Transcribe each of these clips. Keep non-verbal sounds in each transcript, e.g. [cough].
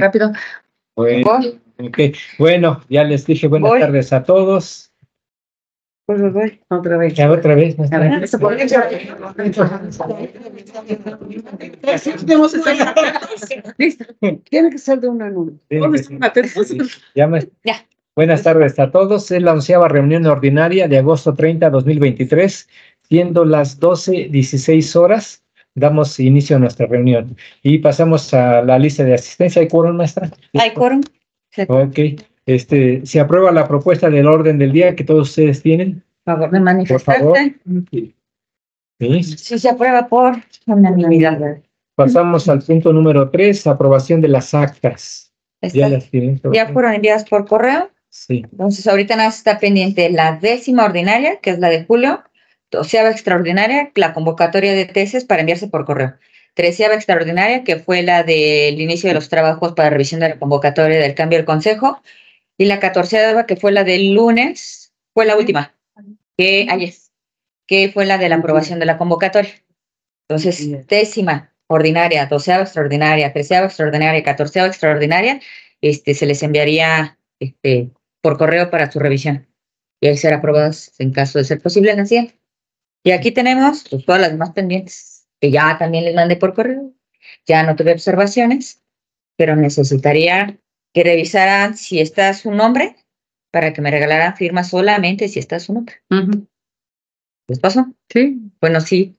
Rápido. Bueno, ya les dije buenas Voy. tardes a todos. Pues voy. Otra vez. Ya otra vez. Listo. Tiene que ser de uno en uno. Ya me- Ya. Buenas tardes a todos. Es la onceava reunión ordinaria de agosto 30, 2023, siendo las 12, 16 horas. Damos inicio a nuestra reunión y pasamos a la lista de asistencia. ¿Hay quórum, maestra? Hay quórum. Ok. Este, se aprueba la propuesta del orden del día que todos ustedes tienen. Favor de Por favor. Sí. Si se aprueba por unanimidad. Pasamos al punto número tres, aprobación de las actas. Ya las tienen. Ya fueron enviadas por correo. Sí. Entonces, ahorita nada más está pendiente la décima ordinaria, que es la de julio, doceava extraordinaria, la convocatoria de tesis para enviarse por correo. Treceava extraordinaria, que fue la del inicio de los trabajos para revisión de la convocatoria del cambio del consejo. Y la catorceava, que fue la del lunes, fue la última, que ayer, que fue la de la aprobación de la convocatoria. Entonces, décima ordinaria, doceava extraordinaria, treceava extraordinaria, catorceava extraordinaria, este, se les enviaría este, por correo para su revisión y ahí ser aprobadas en caso de ser posible en la siguiente. Y aquí tenemos pues, todas las demás pendientes que ya también les mandé por correo. Ya no tuve observaciones, pero necesitaría que revisaran si está su nombre para que me regalaran firma solamente si está su nombre. ¿Les pasó? Sí, Bueno, sí.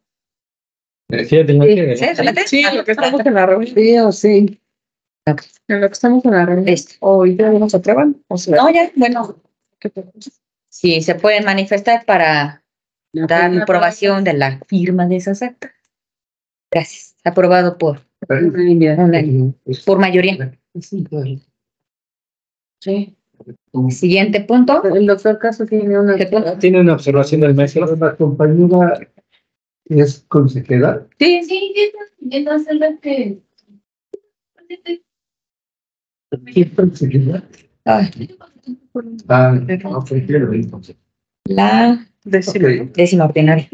Sí, adelante, ¿Sí? ¿Adelante? sí, en lo que estamos en la reunión. Sí, o sí. En lo que estamos en la reunión. Listo. Hoy ya nos aprueban. O sea, No, ya, bueno, si se pueden manifestar para dar aprobación de la firma de esas actas. Gracias. Aprobado por, por mayoría. Sí. Siguiente punto. El doctor Caso tiene una. ¿Qué punto? ¿Tiene una observación del maestro? La compañera es consejera. Sí, Sí, entonces lo que. ¿Es consejera? Ah, ok, quiero ir, entonces. la Décimo. Ok. décima ordinaria.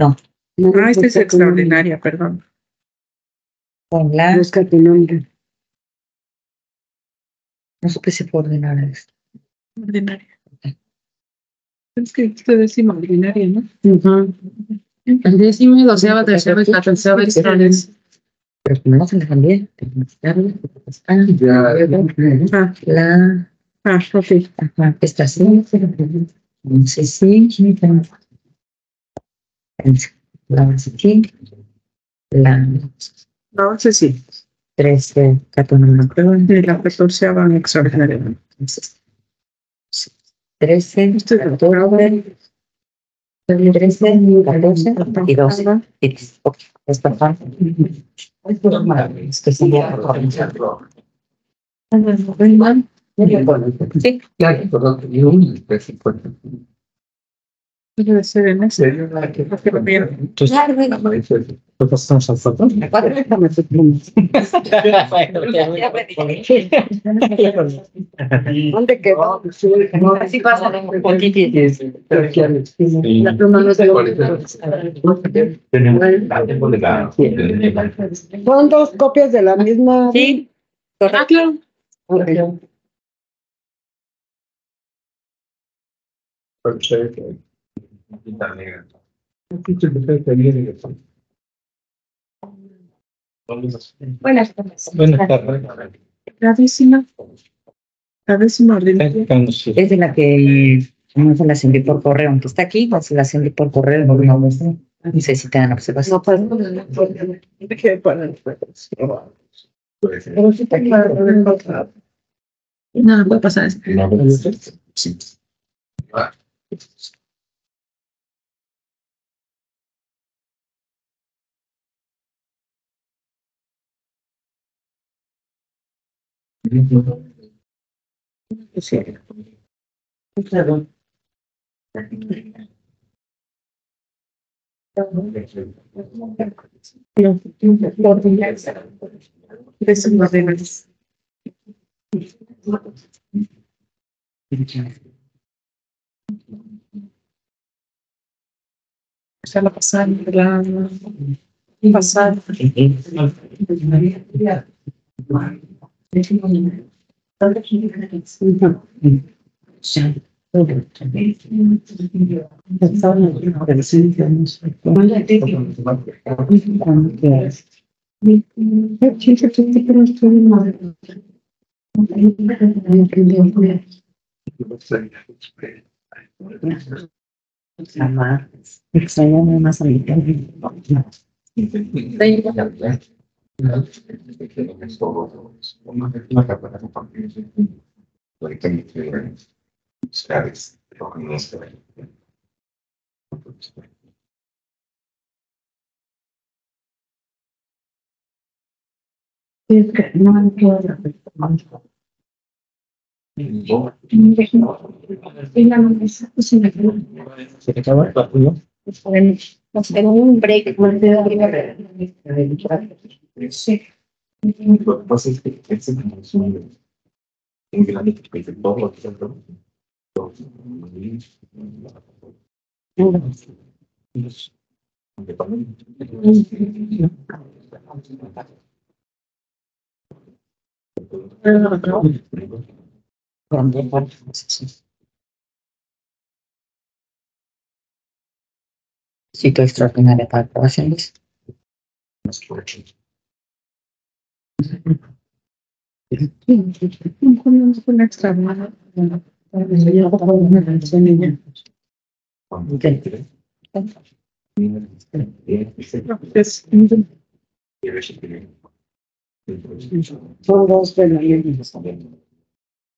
Ah, esta es extraordinaria, perdón. Con la, Busca tu nombre. no supe si fue ordinaria. Ordinaria. Es que esta décima ordinaria, ¿no? El décimo, doceava, tercera y catorceava extraordinaria. Pero no se le cambié. Ya, La, ah, ok. ajá, esta sí. Sí, sí. La sí. La No sé si. trece, catorce, no me acuerdo. De la catorceava extraordinaria. Trece, Esto es de catorce, trece, catorce y doce. Y diez. Ok, está fácil. Es que sí, ya. Sí, ya, perdón, y un presupuesto. Debe ser en ese. Sería una que- Porque lo vieron. Entonces, Amanecer. [laughs] [laughs] ¿qué pasamos al foto? cuatro. ¿Dónde quedó? Así pasa un. La pluma no se Son dos copias de la misma. Sí, correcto. Perfecto. Buenas tardes. Buenas tardes. La décima. La décima. Es de la que no se las envié por correo, aunque está aquí, no se las envié por correo. No, no, no necesitan observación. No pasa. Dejé para el Pues, Pero sí te aclaro. No, puede pasar. Sí. Ah, Sí. Décima ordinaria. Se la pasan la Pasar. Extrañame más a mi No me queda Sí. Que se hace, todo. Cito extraordinaria para aprobaciones. Todos de la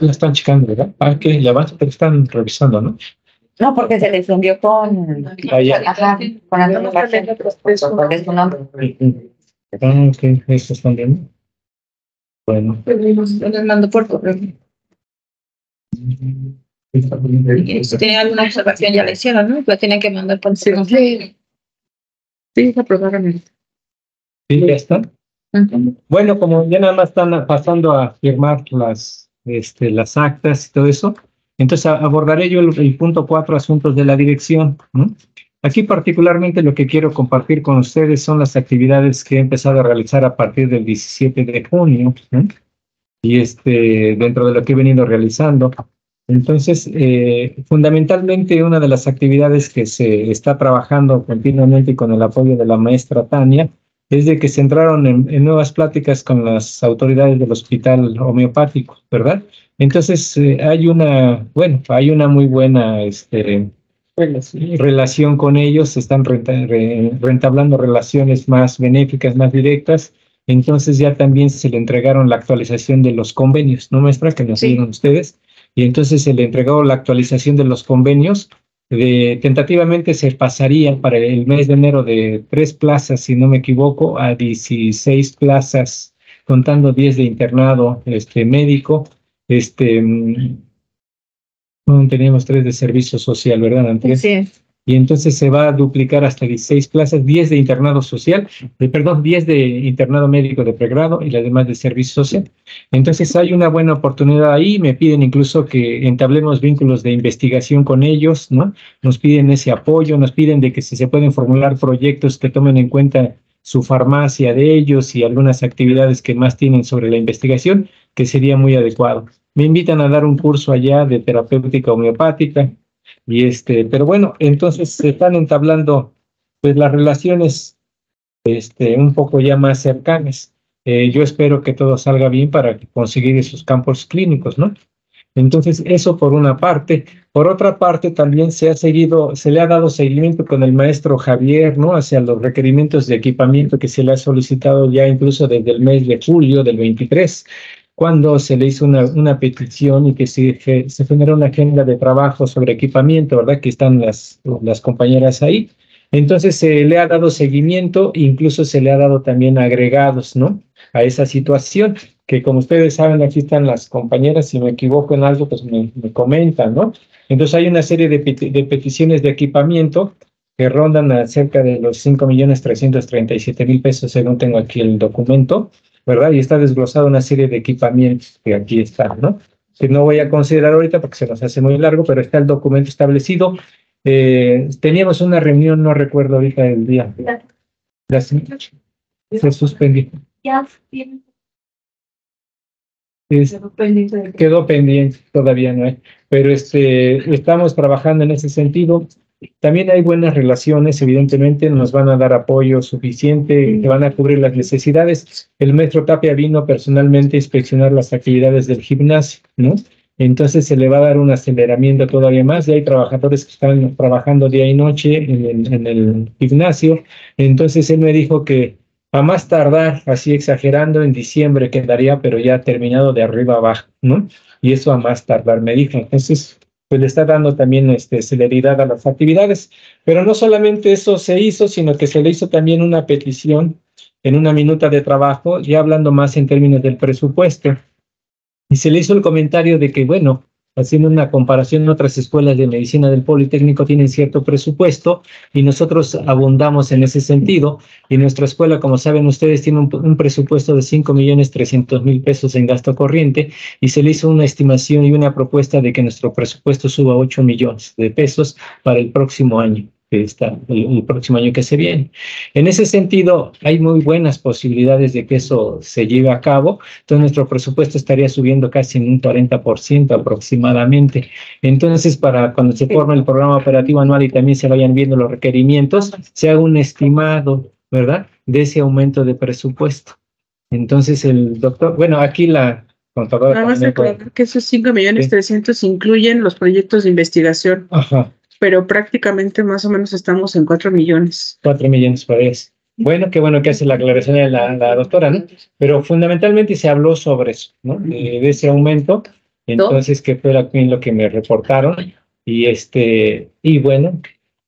La están checando, ¿verdad? Ah, que ya van, pero están revisando, ¿no? No, porque se les envió con, Ah, ya. ajá, con Antonio García. Por eso no. Ah, ok, esto están viendo. Bueno. Les mando por correo. Y si tienen alguna observación ya la hicieron, ¿no? La tienen que mandar por correo. Sí. Sí, aprobaron esto. ¿Sí, ya están? Bueno, como ya nada más están pasando a firmar las, este, las actas y todo eso, entonces abordaré yo el, el punto cuatro, asuntos de la dirección. ¿no? Aquí particularmente lo que quiero compartir con ustedes son las actividades que he empezado a realizar a partir del 17 de junio, ¿no? Y este, dentro de lo que he venido realizando. Entonces, eh, fundamentalmente una de las actividades que se está trabajando continuamente y con el apoyo de la maestra Tania es de que se entraron en, en nuevas pláticas con las autoridades del hospital homeopático, ¿verdad? Entonces, eh, hay una, bueno, hay una muy buena este, relación con ellos, se están renta- re- rentablando relaciones más benéficas, más directas. Entonces ya también se le entregaron la actualización de los convenios, ¿no, maestra? Que nos Sí. dieron ustedes. Y entonces se le entregó la actualización de los convenios. De, tentativamente se pasaría para el mes de enero de tres plazas, si no me equivoco, a 16 plazas, contando 10 de internado este, médico. Este, mm, no, teníamos tres de servicio social, ¿verdad? Antes? Sí. Y entonces se va a duplicar hasta 16 plazas, 10 de internado social, eh, perdón, 10 de internado médico de pregrado y las demás de servicio social. Entonces hay una buena oportunidad ahí, me piden incluso que entablemos vínculos de investigación con ellos, ¿no? Nos piden ese apoyo, nos piden de que si se pueden formular proyectos que tomen en cuenta su farmacia de ellos y algunas actividades que más tienen sobre la investigación, que sería muy adecuado. Me invitan a dar un curso allá de terapéutica homeopática, y este, pero bueno, entonces se están entablando pues las relaciones este, un poco ya más cercanas. Eh, yo espero que todo salga bien para conseguir esos campos clínicos, ¿no? Entonces, eso por una parte. Por otra parte, también se ha seguido, se le ha dado seguimiento con el maestro Javier, ¿no? Hacia los requerimientos de equipamiento que se le ha solicitado ya incluso desde el mes de julio del 23 cuando se le hizo una, una petición y que se, generó una agenda de trabajo sobre equipamiento, ¿verdad? Que están las, las compañeras ahí. Entonces se le ha dado seguimiento, incluso se le ha dado también agregados, ¿no? A esa situación, que como ustedes saben, aquí están las compañeras, si me equivoco en algo, pues me, me comentan, ¿no? Entonces hay una serie de, de peticiones de equipamiento que rondan a cerca de los 5.337.000 pesos, según tengo aquí el documento, ¿verdad? Y está desglosada una serie de equipamientos que aquí están, ¿no? Que no voy a considerar ahorita porque se nos hace muy largo, pero está el documento establecido. Eh, teníamos una reunión, no recuerdo ahorita el día. La, se suspendió. Ya, Es, quedó pendiente quedó pendiente, todavía no hay, pero este, estamos trabajando en ese sentido. También hay buenas relaciones, evidentemente nos van a dar apoyo suficiente, que van a cubrir las necesidades. El maestro Tapia vino personalmente a inspeccionar las actividades del gimnasio, ¿no? Entonces se le va a dar un aceleramiento todavía más. Y hay trabajadores que están trabajando día y noche en el, en el gimnasio. Entonces él me dijo que a más tardar, así exagerando, en diciembre quedaría, pero ya terminado de arriba abajo, ¿no? Y eso a más tardar, me dijo. Entonces, pues le está dando también este, celeridad a las actividades. Pero no solamente eso se hizo, sino que se le hizo también una petición en una minuta de trabajo, ya hablando más en términos del presupuesto. Y se le hizo el comentario de que, bueno, haciendo una comparación, otras escuelas de medicina del Politécnico tienen cierto presupuesto y nosotros abundamos en ese sentido. Y nuestra escuela, como saben ustedes, tiene un, presupuesto de 5 millones 300 mil pesos en gasto corriente y se le hizo una estimación y una propuesta de que nuestro presupuesto suba a 8 millones de pesos para el próximo año está el, el, próximo año que se viene. En ese sentido, hay muy buenas posibilidades de que eso se lleve a cabo. Entonces, nuestro presupuesto estaría subiendo casi en un 40% aproximadamente. Entonces, para cuando se forme el programa operativo anual y también se vayan viendo los requerimientos, se haga un estimado, ¿verdad?, de ese aumento de presupuesto. Entonces, el doctor, bueno, aquí la. Nada más aclarar que esos 5 millones 300 incluyen los proyectos de investigación. Ajá pero prácticamente más o menos estamos en 4 millones. 4 millones por eso. Bueno, qué bueno que hace la aclaración de la, la doctora, ¿no? Pero fundamentalmente se habló sobre eso, ¿no? De, de ese aumento. Entonces, que fue lo que me reportaron. Y este, y bueno,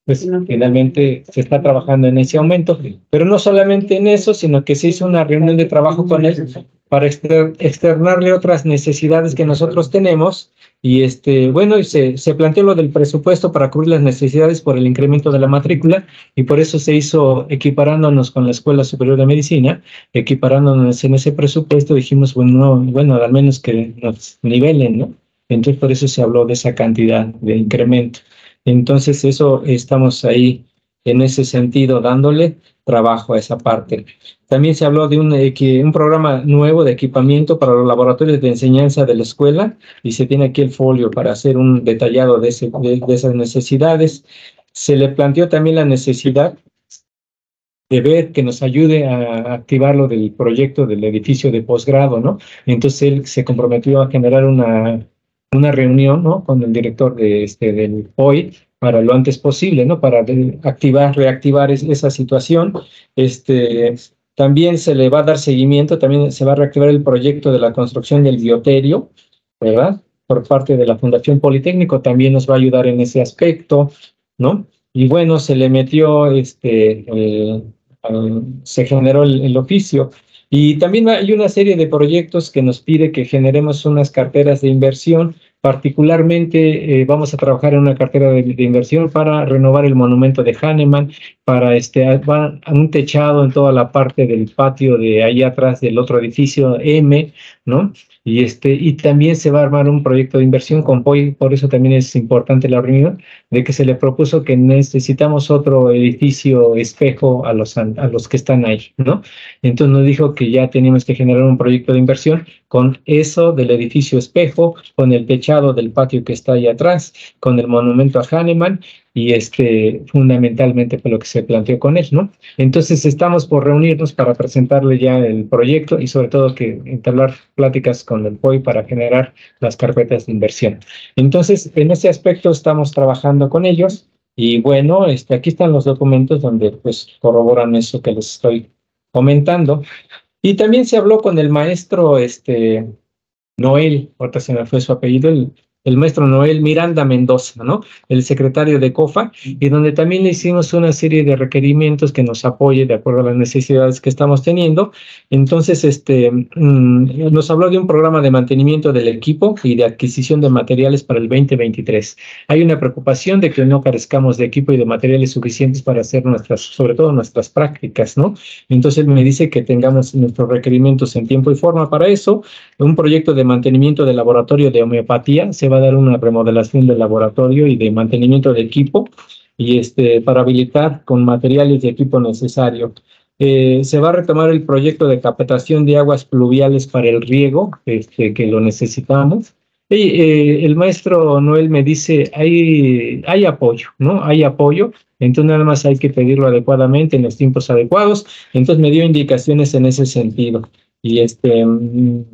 pues finalmente se está trabajando en ese aumento. Pero no solamente en eso, sino que se hizo una reunión de trabajo con él para exter externarle otras necesidades que nosotros tenemos y este, bueno, y se, se planteó lo del presupuesto para cubrir las necesidades por el incremento de la matrícula y por eso se hizo equiparándonos con la Escuela Superior de Medicina, equiparándonos en ese presupuesto, dijimos, bueno, no, bueno, al menos que nos nivelen, ¿no? Entonces por eso se habló de esa cantidad de incremento. Entonces eso estamos ahí en ese sentido dándole trabajo a esa parte. También se habló de un, un, programa nuevo de equipamiento para los laboratorios de enseñanza de la escuela y se tiene aquí el folio para hacer un detallado de, esas necesidades. Se le planteó también la necesidad de ver que nos ayude a activar lo del proyecto del edificio de posgrado, ¿no? Entonces él se comprometió a generar una, una reunión, ¿no? Con el director de este, del hoy para lo antes posible, ¿no? Para activar, reactivar es, esa situación. Este, también se le va a dar seguimiento, también se va a reactivar el proyecto de la construcción del bioterio, ¿verdad? Por parte de la Fundación Politécnico, también nos va a ayudar en ese aspecto, ¿no? Y bueno, se le metió, este, eh, se generó el, el oficio. Y también hay una serie de proyectos que nos pide que generemos unas carteras de inversión Particularmente eh, vamos a trabajar en una cartera de, inversión para renovar el monumento de Hahnemann, para este, un techado en toda la parte del patio de ahí atrás del otro edificio M, ¿no? Y, este, y también se va a armar un proyecto de inversión con POI, por eso también es importante la reunión, de que se le propuso que necesitamos otro edificio espejo a los, a los que están ahí, ¿no? Entonces nos dijo que ya teníamos que generar un proyecto de inversión con eso del edificio espejo, con el techado del patio que está ahí atrás, con el monumento a Hahnemann, y este fundamentalmente fue lo que se planteó con él, ¿no? Entonces estamos por reunirnos para presentarle ya el proyecto y sobre todo que entablar pláticas con el POI para generar las carpetas de inversión. Entonces, en ese aspecto estamos trabajando con ellos y bueno, este, aquí están los documentos donde pues corroboran eso que les estoy comentando. Y también se habló con el maestro este, Noel, ahorita se me fue su apellido, el el maestro Noel Miranda Mendoza, ¿no? El secretario de COFA, y donde también le hicimos una serie de requerimientos que nos apoye de acuerdo a las necesidades que estamos teniendo. Entonces, este, mm, nos habló de un programa de mantenimiento del equipo y de adquisición de materiales para el 2023. Hay una preocupación de que no carezcamos de equipo y de materiales suficientes para hacer nuestras, sobre todo nuestras prácticas, ¿no? Entonces me dice que tengamos nuestros requerimientos en tiempo y forma para eso. Un proyecto de mantenimiento del laboratorio de homeopatía se va a dar una remodelación del laboratorio y de mantenimiento de equipo y este, para habilitar con materiales y equipo necesario. Eh, se va a retomar el proyecto de captación de aguas pluviales para el riego, este, que lo necesitamos. Y eh, el maestro Noel me dice, hay, hay apoyo, ¿no? Hay apoyo, entonces nada más hay que pedirlo adecuadamente en los tiempos adecuados. Entonces me dio indicaciones en ese sentido. Y este, mm,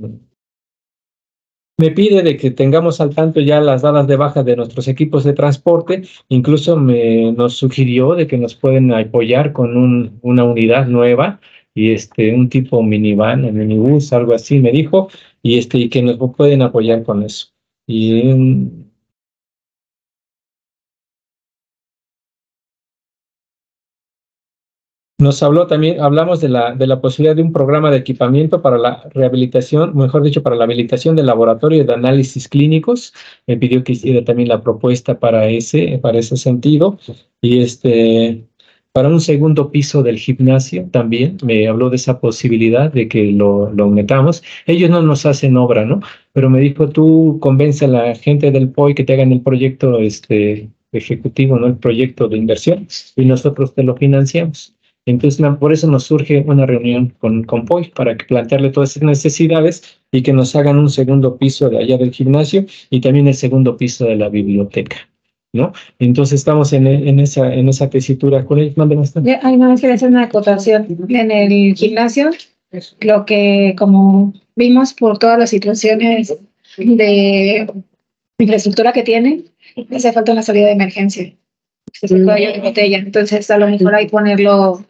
me pide de que tengamos al tanto ya las dadas de baja de nuestros equipos de transporte, incluso me, nos sugirió de que nos pueden apoyar con un, una unidad nueva y este un tipo minivan, minibús, algo así me dijo, y este y que nos pueden apoyar con eso. Y Nos habló también, hablamos de la, de la posibilidad de un programa de equipamiento para la rehabilitación, mejor dicho, para la habilitación del laboratorio de análisis clínicos. Me pidió que hiciera también la propuesta para ese, para ese sentido. Y este, para un segundo piso del gimnasio también me habló de esa posibilidad de que lo, lo metamos. Ellos no nos hacen obra, ¿no? Pero me dijo, tú convence a la gente del POI que te hagan el proyecto este, ejecutivo, ¿no? El proyecto de inversión y nosotros te lo financiamos. Entonces, por eso nos surge una reunión con, con POI para plantearle todas esas necesidades y que nos hagan un segundo piso de allá del gimnasio y también el segundo piso de la biblioteca. ¿No? Entonces estamos en, en esa en esa tesitura con ellos. Hay más que hacer una acotación. En el gimnasio, lo que como vimos por todas las situaciones de infraestructura que tiene, hace falta una salida de emergencia se botella. Entonces, a lo mejor hay ponerlo,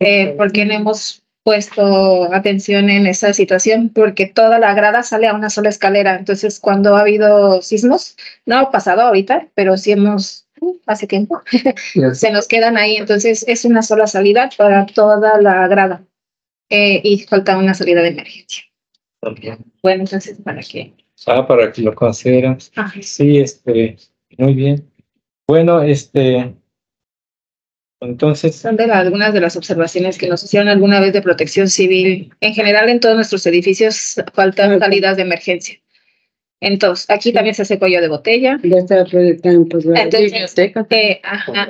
eh, porque no hemos puesto atención en esa situación, porque toda la grada sale a una sola escalera. Entonces, cuando ha habido sismos, no ha pasado ahorita, pero sí hemos, hace tiempo, [laughs] se nos quedan ahí. Entonces, es una sola salida para toda la grada eh, y falta una salida de emergencia. Bueno, entonces, ¿para qué? Ah, para que lo consideren. Sí, este, muy bien. Bueno, este, entonces. Son de algunas de las observaciones que nos hicieron alguna vez de protección civil. En general, en todos nuestros edificios faltan salidas de emergencia. Entonces, aquí también se hace cuello de botella. Ya está proyectando pues, la biblioteca. Eh,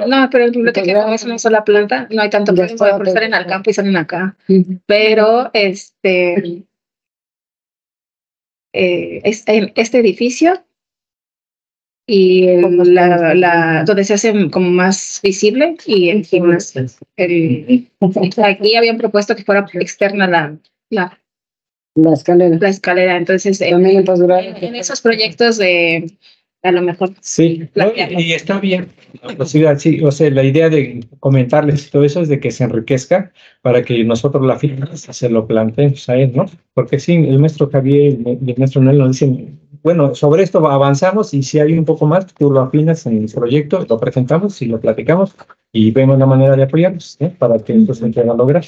no, pero en biblioteca como es una sola planta, no hay tanto problema por estar en el campo y salen acá. Pero este, eh, este edificio y la, la, donde se hace como más visible y en el, aquí habían propuesto que fuera externa la, la, la escalera. La escalera, entonces en, en, esos proyectos de a lo mejor. Sí, y está bien. sí, o sea, la idea de comentarles todo eso es de que se enriquezca para que nosotros la firma se lo planteemos a él, ¿no? Porque sí, el maestro Javier y el maestro Nel nos dicen, bueno, sobre esto avanzamos y si hay un poco más, tú lo afinas en el proyecto, lo presentamos y lo platicamos y vemos la manera de apoyarnos ¿eh? para que esto se pueda lograr.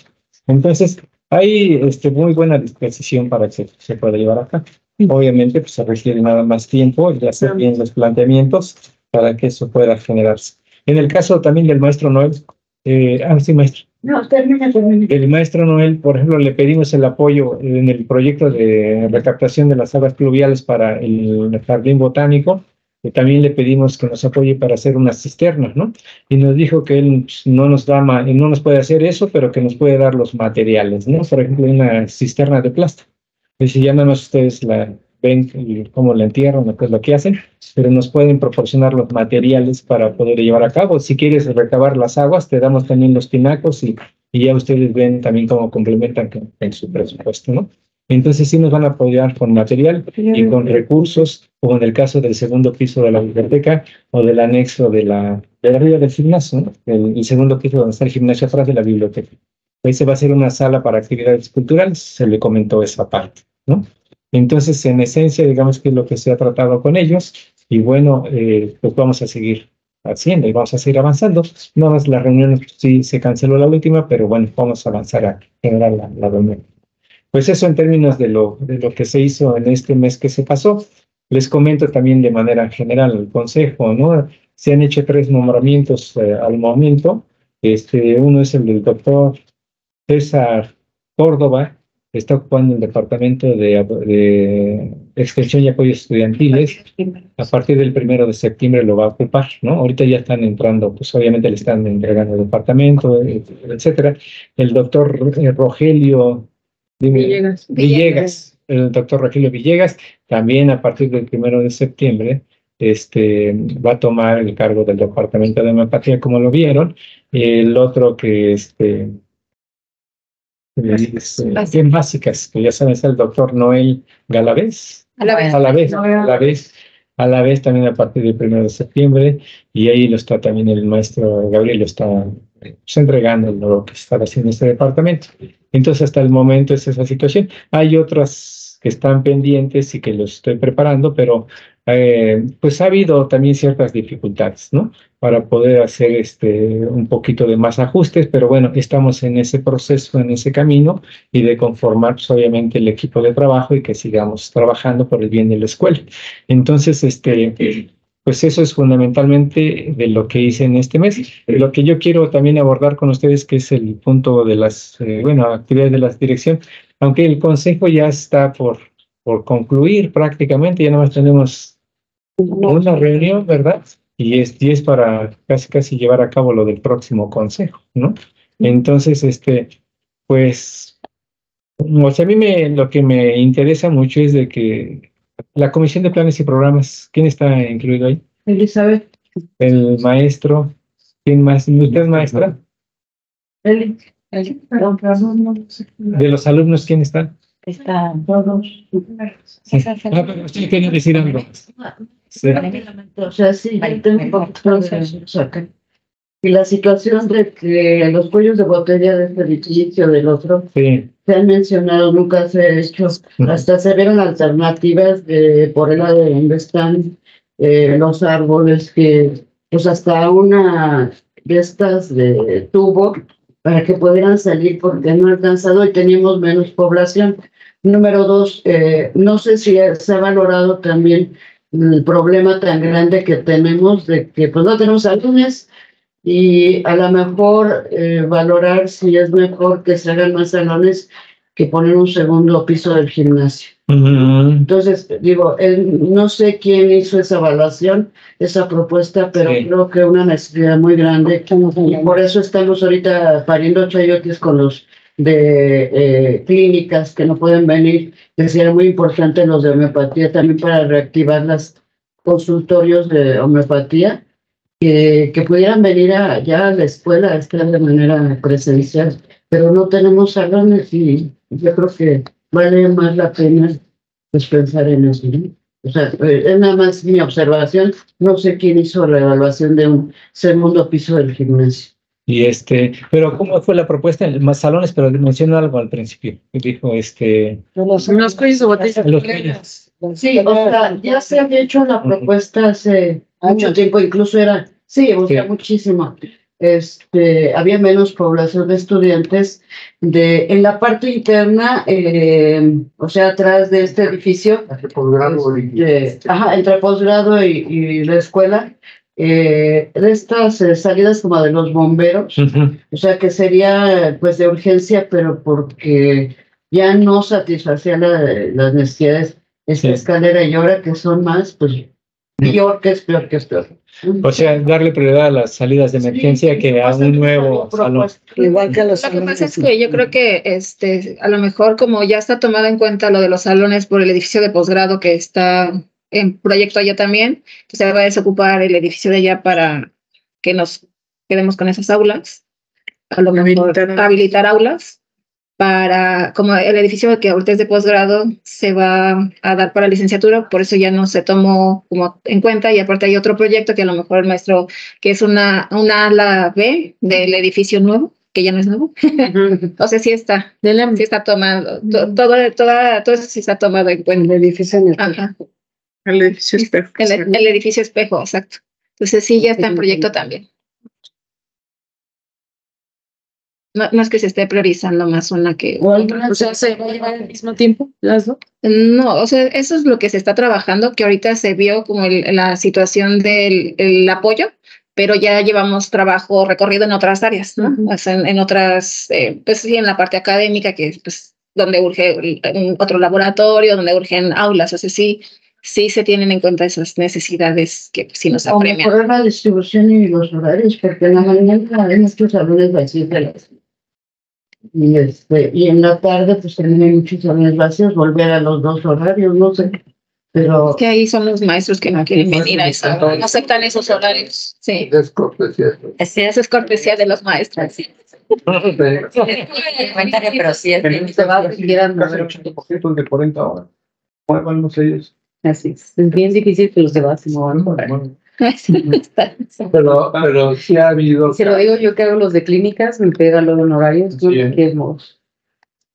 Entonces, hay este, muy buena disposición para que se pueda llevar a cabo. Obviamente, pues se requiere nada más tiempo y hacer bien los planteamientos para que eso pueda generarse. En el caso también del maestro Noel, eh, ah, sí, maestro. No, termina, termina. El maestro Noel, por ejemplo, le pedimos el apoyo en el proyecto de recaptación de las aguas pluviales para el jardín botánico. Y también le pedimos que nos apoye para hacer unas cisternas, ¿no? Y nos dijo que él pues, no nos da, no nos puede hacer eso, pero que nos puede dar los materiales, ¿no? Por ejemplo, una cisterna de plástico. Si ya nada más ustedes la, ven eh, cómo la entierran qué es lo que hacen, pero nos pueden proporcionar los materiales para poder llevar a cabo. Si quieres recabar las aguas, te damos también los tinacos y, y ya ustedes ven también cómo complementan con- en su presupuesto, ¿no? Entonces sí nos van a apoyar con material y con recursos, como en el caso del segundo piso de la biblioteca o del anexo de la, de arriba del gimnasio, ¿no? el, el segundo piso donde está el gimnasio atrás de la biblioteca. Ahí se va a hacer una sala para actividades culturales, se le comentó esa parte, ¿no? Entonces, en esencia, digamos que es lo que se ha tratado con ellos y bueno, eh, pues vamos a seguir haciendo y vamos a seguir avanzando. Nada más la reunión sí se canceló la última, pero bueno, vamos a avanzar a generar la, la reunión. Pues eso en términos de lo, de lo que se hizo en este mes que se pasó. Les comento también de manera general el consejo, ¿no? Se han hecho tres nombramientos eh, al momento. Este, uno es el del doctor César Córdoba, está ocupando el departamento de, de extensión y apoyo estudiantiles. A partir del primero de septiembre lo va a ocupar, ¿no? Ahorita ya están entrando, pues obviamente le están entregando el departamento, etcétera. El doctor Rogelio dime, Villegas. Villegas, el doctor Rogelio Villegas, también a partir del primero de septiembre, este, va a tomar el cargo del departamento de homeopatía, como lo vieron. El otro que, este, es, eh, en básicas, que ya saben, es el doctor Noel Galavés, A la vez. a la vez, a la vez, a la vez también a partir del primero de septiembre, y ahí lo está también el maestro Gabriel, lo está eh, pues, entregando lo que está haciendo este departamento. Entonces, hasta el momento es esa situación. Hay otras que están pendientes y que los estoy preparando, pero eh, pues ha habido también ciertas dificultades, ¿no? Para poder hacer este un poquito de más ajustes, pero bueno, estamos en ese proceso, en ese camino y de conformar pues, obviamente el equipo de trabajo y que sigamos trabajando por el bien de la escuela. Entonces, este, pues eso es fundamentalmente de lo que hice en este mes. Lo que yo quiero también abordar con ustedes, que es el punto de las, eh, bueno, actividades de la dirección, aunque el consejo ya está por, por concluir prácticamente, ya nada más tenemos una reunión, ¿verdad? Y es, y es para casi casi llevar a cabo lo del próximo consejo, ¿no? Entonces, este, pues, o sea, a mí me, lo que me interesa mucho es de que la Comisión de Planes y Programas, ¿quién está incluido ahí? Elizabeth. El maestro, ¿quién más? ¿Usted es maestra? Eli. De los alumnos, ¿quién está? Está Ah, pero usted quería decir algo. Sí. O sea, sí, yo tengo Y la situación de que los cuellos de botella de este edificio del otro Sí. se han mencionado, nunca se ha hecho. Hasta se vieron alternativas de por el lado de donde están eh, los árboles, que pues hasta una de estas de tubo para que pudieran salir porque no ha alcanzado y teníamos menos población. Número dos, eh, no sé si se ha valorado también el problema tan grande que tenemos de que pues no tenemos salones y a lo mejor eh, valorar si es mejor que se hagan más salones que poner un segundo piso del gimnasio. Entonces, digo, él- no sé quién hizo esa evaluación, esa propuesta, pero Sí. creo que una necesidad muy grande. Y por eso estamos ahorita pariendo chayotes con los de eh, clínicas que no pueden venir, que sería muy importante los de homeopatía también para reactivar los consultorios de homeopatía, que, que pudieran venir a, ya a la escuela a estar de manera presencial, pero no tenemos salones y yo creo que vale más la pena pues, pensar en eso. O sea, eh, es nada más mi observación, no sé quién hizo la evaluación de un segundo piso del gimnasio. Y este, pero ¿cómo fue la propuesta? Más salones, pero mencionó algo al principio. Dijo, este, Los cuellos de botella. los cuellos. Sí, o sea, ya se había hecho la propuesta hace mucho tiempo, incluso era, sí, o sea, Sí. muchísimo. Este, había menos población de estudiantes de, en la parte interna, eh, o sea, atrás de este edificio, eh, ajá, entre posgrado y, y la escuela, eh, de estas eh, salidas como de los bomberos, Ujú. o sea que sería pues de urgencia, pero porque ya no satisfacía la- las necesidades esta Sí. escalera y ahora que son más, pues Peor que es peor que es peor. O sea, darle prioridad a las salidas de emergencia que a un nuevo salón. Igual que a los Lo que pasa es que yo creo que este, a lo mejor como ya está tomado en cuenta lo de los salones por el edificio de posgrado que está en proyecto allá también, se va a desocupar el edificio de allá para que nos quedemos con esas aulas. A lo mejor Habilitar- habilitar aulas para, como el edificio que ahorita es de posgrado se va a dar para licenciatura, por eso ya no se tomó como en cuenta y aparte hay otro proyecto que a lo mejor el maestro, que es una, una ala B del edificio nuevo, que ya no es nuevo. [laughs] O sea, sí está, sí está tomado, to- todo, toda, todo eso sí está tomado en cuenta. El edificio en el Ajá. El edificio espejo. El, el edificio espejo, exacto. Entonces sí, ya está en proyecto también. No, no es que se esté priorizando más una que O otra. O sea, se va a llevar al mismo tiempo las dos. No, o sea, eso es lo que se está trabajando, que ahorita se vio como el- la situación del el apoyo, pero ya llevamos trabajo recorrido en otras áreas, ¿no? Ujú. O sea, en, en otras, eh, pues sí, en la parte académica, que es pues, donde urge otro laboratorio, donde urgen aulas, o sea, sí, sí se tienen en cuenta esas necesidades que sí nos O apremian. mejorar la distribución y los horarios, porque en la mañana hay muchos salones vacíos de las y este, y en la tarde pues también hay muchos salones vacíos, volver a los dos horarios, no sé. Pero Que ahí son los maestros que no quieren venir a esa, no aceptan esos horarios. Sí, Es cortesía. sí, eso es cortesía de los maestros. Sí. comentario, pero sí es se va. 80% de 40 horas. Ellos. Así es. Es bien difícil que los demás se muevan por ahí. [laughs] Pero, pero sí ha habido. Se lo digo yo que hago los de clínicas, me pega luego en horarios, no Sí.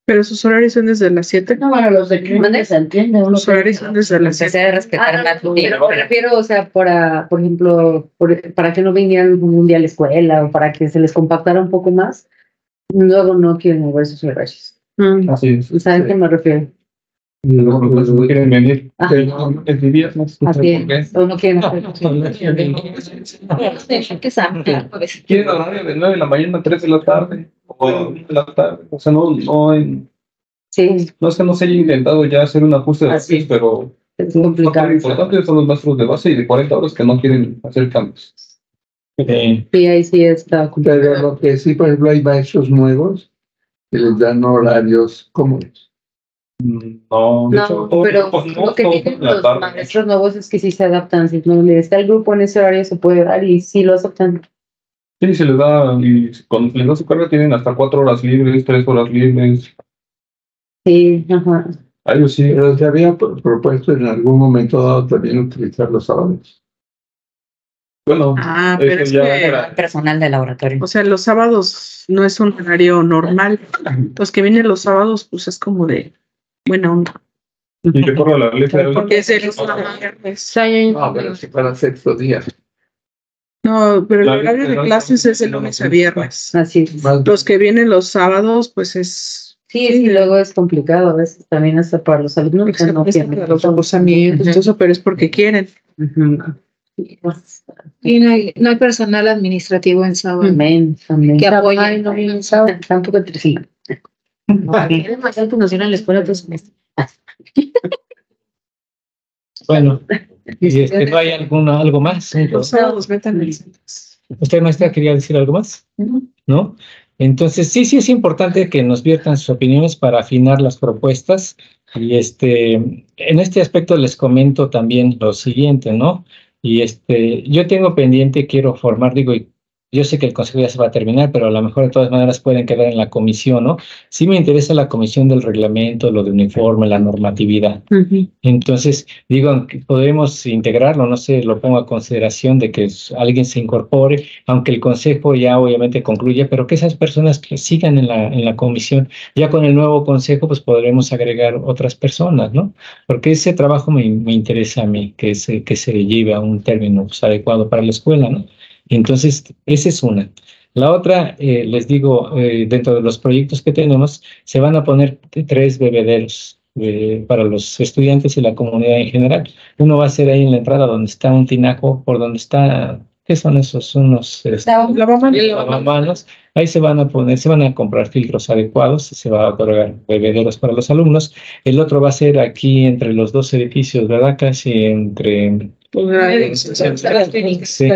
Pero sus horarios son desde las 7. No, bueno, los de clínicas se entiende. Uno Los horarios son desde las Empecé 7. a respetar Ah, más me refiero, o sea, para, por ejemplo, por- para que no vinieran un día a la escuela o para que se les compactara un poco más, luego no quieren mover sus horarios. Mm. Así es. ¿Saben a qué me refiero? Luego, pues, no quieren venir. Es días, no sé Así es. O no quieren hacer. [laughs] Quieren horario de 9 de la mañana a 3 de la tarde. O de 1 de la tarde. O sea, no, no, en- Sí, no es que no se haya intentado ya hacer un ajuste de Así horarios, pero es lo complicado. importante son los maestros de base y de 40 horas que no quieren hacer cambios. Sí, ahí sí está complicado. Pero lo que sí, por ejemplo, hay maestros nuevos que les dan horarios cómodos. No, de hecho, No, todos- pero pues, no, lo que tienen los tarde. maestros nuevos es que sí se adaptan. Si no le está el grupo en ese horario, se puede dar y sí lo aceptan. Sí, se les da, y se les da su carga tienen hasta 4 horas libres, 3 horas libres. Sí, ajá. A ellos sí. Pero se había pro- propuesto en algún momento dado también utilizar los sábados. Bueno, Ah, pero es ya que, era- personal de laboratorio. o sea, los sábados no es un horario normal. Los que vienen los sábados, pues es como de buena onda. y que corra la ley federal. Porque es el viernes. No, pero si para sexto día. No, pero el La horario de clases es de lunes a viernes. Así es. Más Los que vienen los sábados, pues es Sí, sí, luego es complicado a veces también hasta para los alumnos que no es quieren. para los acosamientos, todo eso, pero es porque quieren. Ujú. Y no hay, no hay personal administrativo en sábado. Amén, amén. Que apoye. Ay, no viene el sábado, tampoco entre sí. Es demasiado que nos dieron la escuela dos meses. bueno, y este, ¿no hay alguna, algo más? El ¿Usted, maestra, quería decir algo más? ¿No? Entonces, sí, sí es importante que nos viertan sus opiniones para afinar las propuestas. Y este, en este aspecto les comento también lo siguiente, ¿no? Y este, yo tengo pendiente, quiero formar, digo, y yo sé que el consejo ya se va a terminar, pero a lo mejor de todas maneras pueden quedar en la comisión, ¿no? Sí me interesa la comisión del reglamento, lo de uniforme, la normatividad. Entonces, digo, podemos integrarlo, no sé, lo pongo a consideración de que alguien se incorpore, aunque el consejo ya obviamente concluya, pero que esas personas que sigan en la, en la comisión, ya con el nuevo consejo, pues podremos agregar otras personas, ¿no? Porque ese trabajo me, me interesa a mí, que se, que se lleve a un término pues, adecuado para la escuela, ¿no? Entonces, esa es una. La otra, eh, les digo, eh, dentro de los proyectos que tenemos, se van a poner tres bebederos eh, para los estudiantes y la comunidad en general. Uno va a ser ahí en la entrada donde está un tinaco, por donde está, ¿qué son esos? Unos este, lavamanos. Ahí se van a poner, se van a comprar filtros adecuados, se va a otorgar bebederos para los alumnos. El otro va a ser aquí entre los dos edificios, ¿verdad? Casi entre Sí.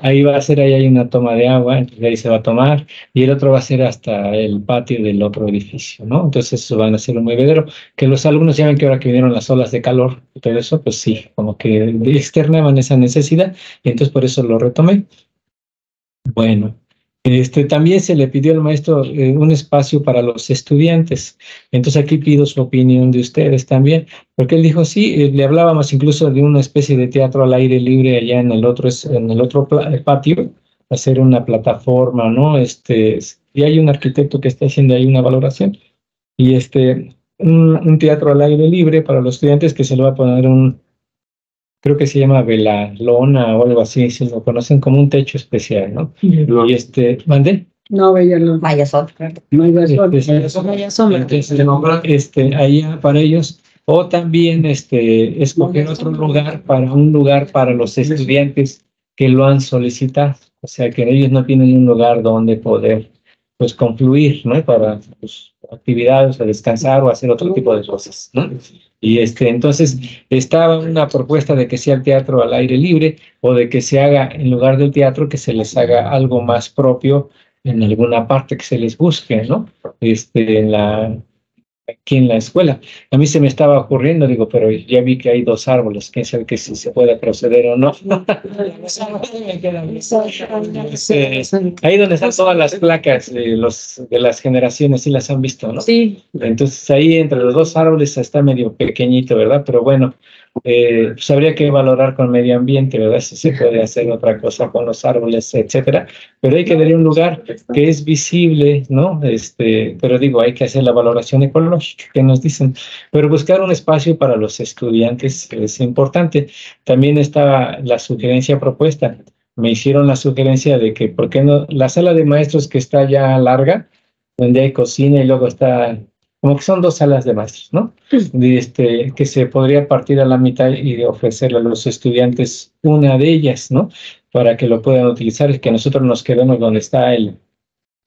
Ahí va a ser, ahí hay una toma de agua, entonces ahí se va a tomar, y el otro va a ser hasta el patio del otro edificio, ¿no? Entonces eso van a ser un bebedero, que los alumnos ya ven que ahora que vinieron las olas de calor y todo eso, pues sí, como que externaban esa necesidad, y entonces por eso lo retomé. Bueno, este, también se le pidió al maestro eh, un espacio para los estudiantes. Entonces aquí pido su opinión de ustedes también, porque él dijo, sí, eh, le hablábamos incluso de una especie de teatro al aire libre allá en el otro, en el otro pla- patio, hacer una plataforma, ¿no? Este, y hay un arquitecto que está haciendo ahí una valoración. Y este, un, un teatro al aire libre para los estudiantes que se le va a poner un, creo que se llama velalona o algo así, si lo conocen como un techo especial, ¿no? Y este, mandé. No, lo. Vaya sol. No iba a ser. Este, este, allá para ellos, o también este, escoger otro lugar para un lugar para los estudiantes que lo han solicitado, o sea que ellos no tienen un lugar donde poder pues confluir, ¿no? Para pues, actividades, o descansar o hacer otro tipo de cosas, ¿no? Y este, entonces estaba una propuesta de que sea el teatro al aire libre o de que se haga en lugar del teatro que se les haga algo más propio en alguna parte que se les busque, ¿no? Este, en la, aquí en la escuela. A mí se me estaba ocurriendo, digo, pero ya vi que hay dos árboles, quién sabe que si se puede proceder o no. [laughs] Ahí donde están todas las placas de, los, de las generaciones, sí las han visto, ¿no? Sí, Entonces ahí entre los dos árboles está medio pequeñito, ¿verdad? Pero bueno, eh, pues habría que valorar con medio ambiente, ¿verdad? Si se puede [laughs] hacer otra cosa con los árboles, etcétera. Pero hay que tener un lugar que es visible, ¿no? Este, pero digo, hay que hacer la valoración ecológica que nos dicen. Pero buscar un espacio para los estudiantes es importante. También estaba la sugerencia propuesta. Me hicieron la sugerencia de que, ¿por qué no? La sala de maestros que está ya larga, donde hay cocina y luego está como que son dos salas de maestros, ¿no? De este, que se podría partir a la mitad y ofrecerle a los estudiantes una de ellas, ¿no? Para que lo puedan utilizar y que nosotros nos quedemos donde está el,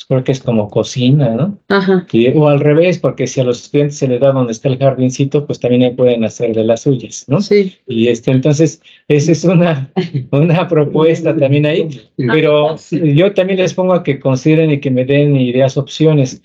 creo que es como cocina, ¿no? ajá. Y- o al revés, porque si a los estudiantes se les da donde está el jardincito, pues también ahí pueden hacer de las suyas, ¿no? Sí. Y este, entonces, esa es una, una propuesta también ahí. Pero yo también les pongo a que consideren y que me den ideas, opciones.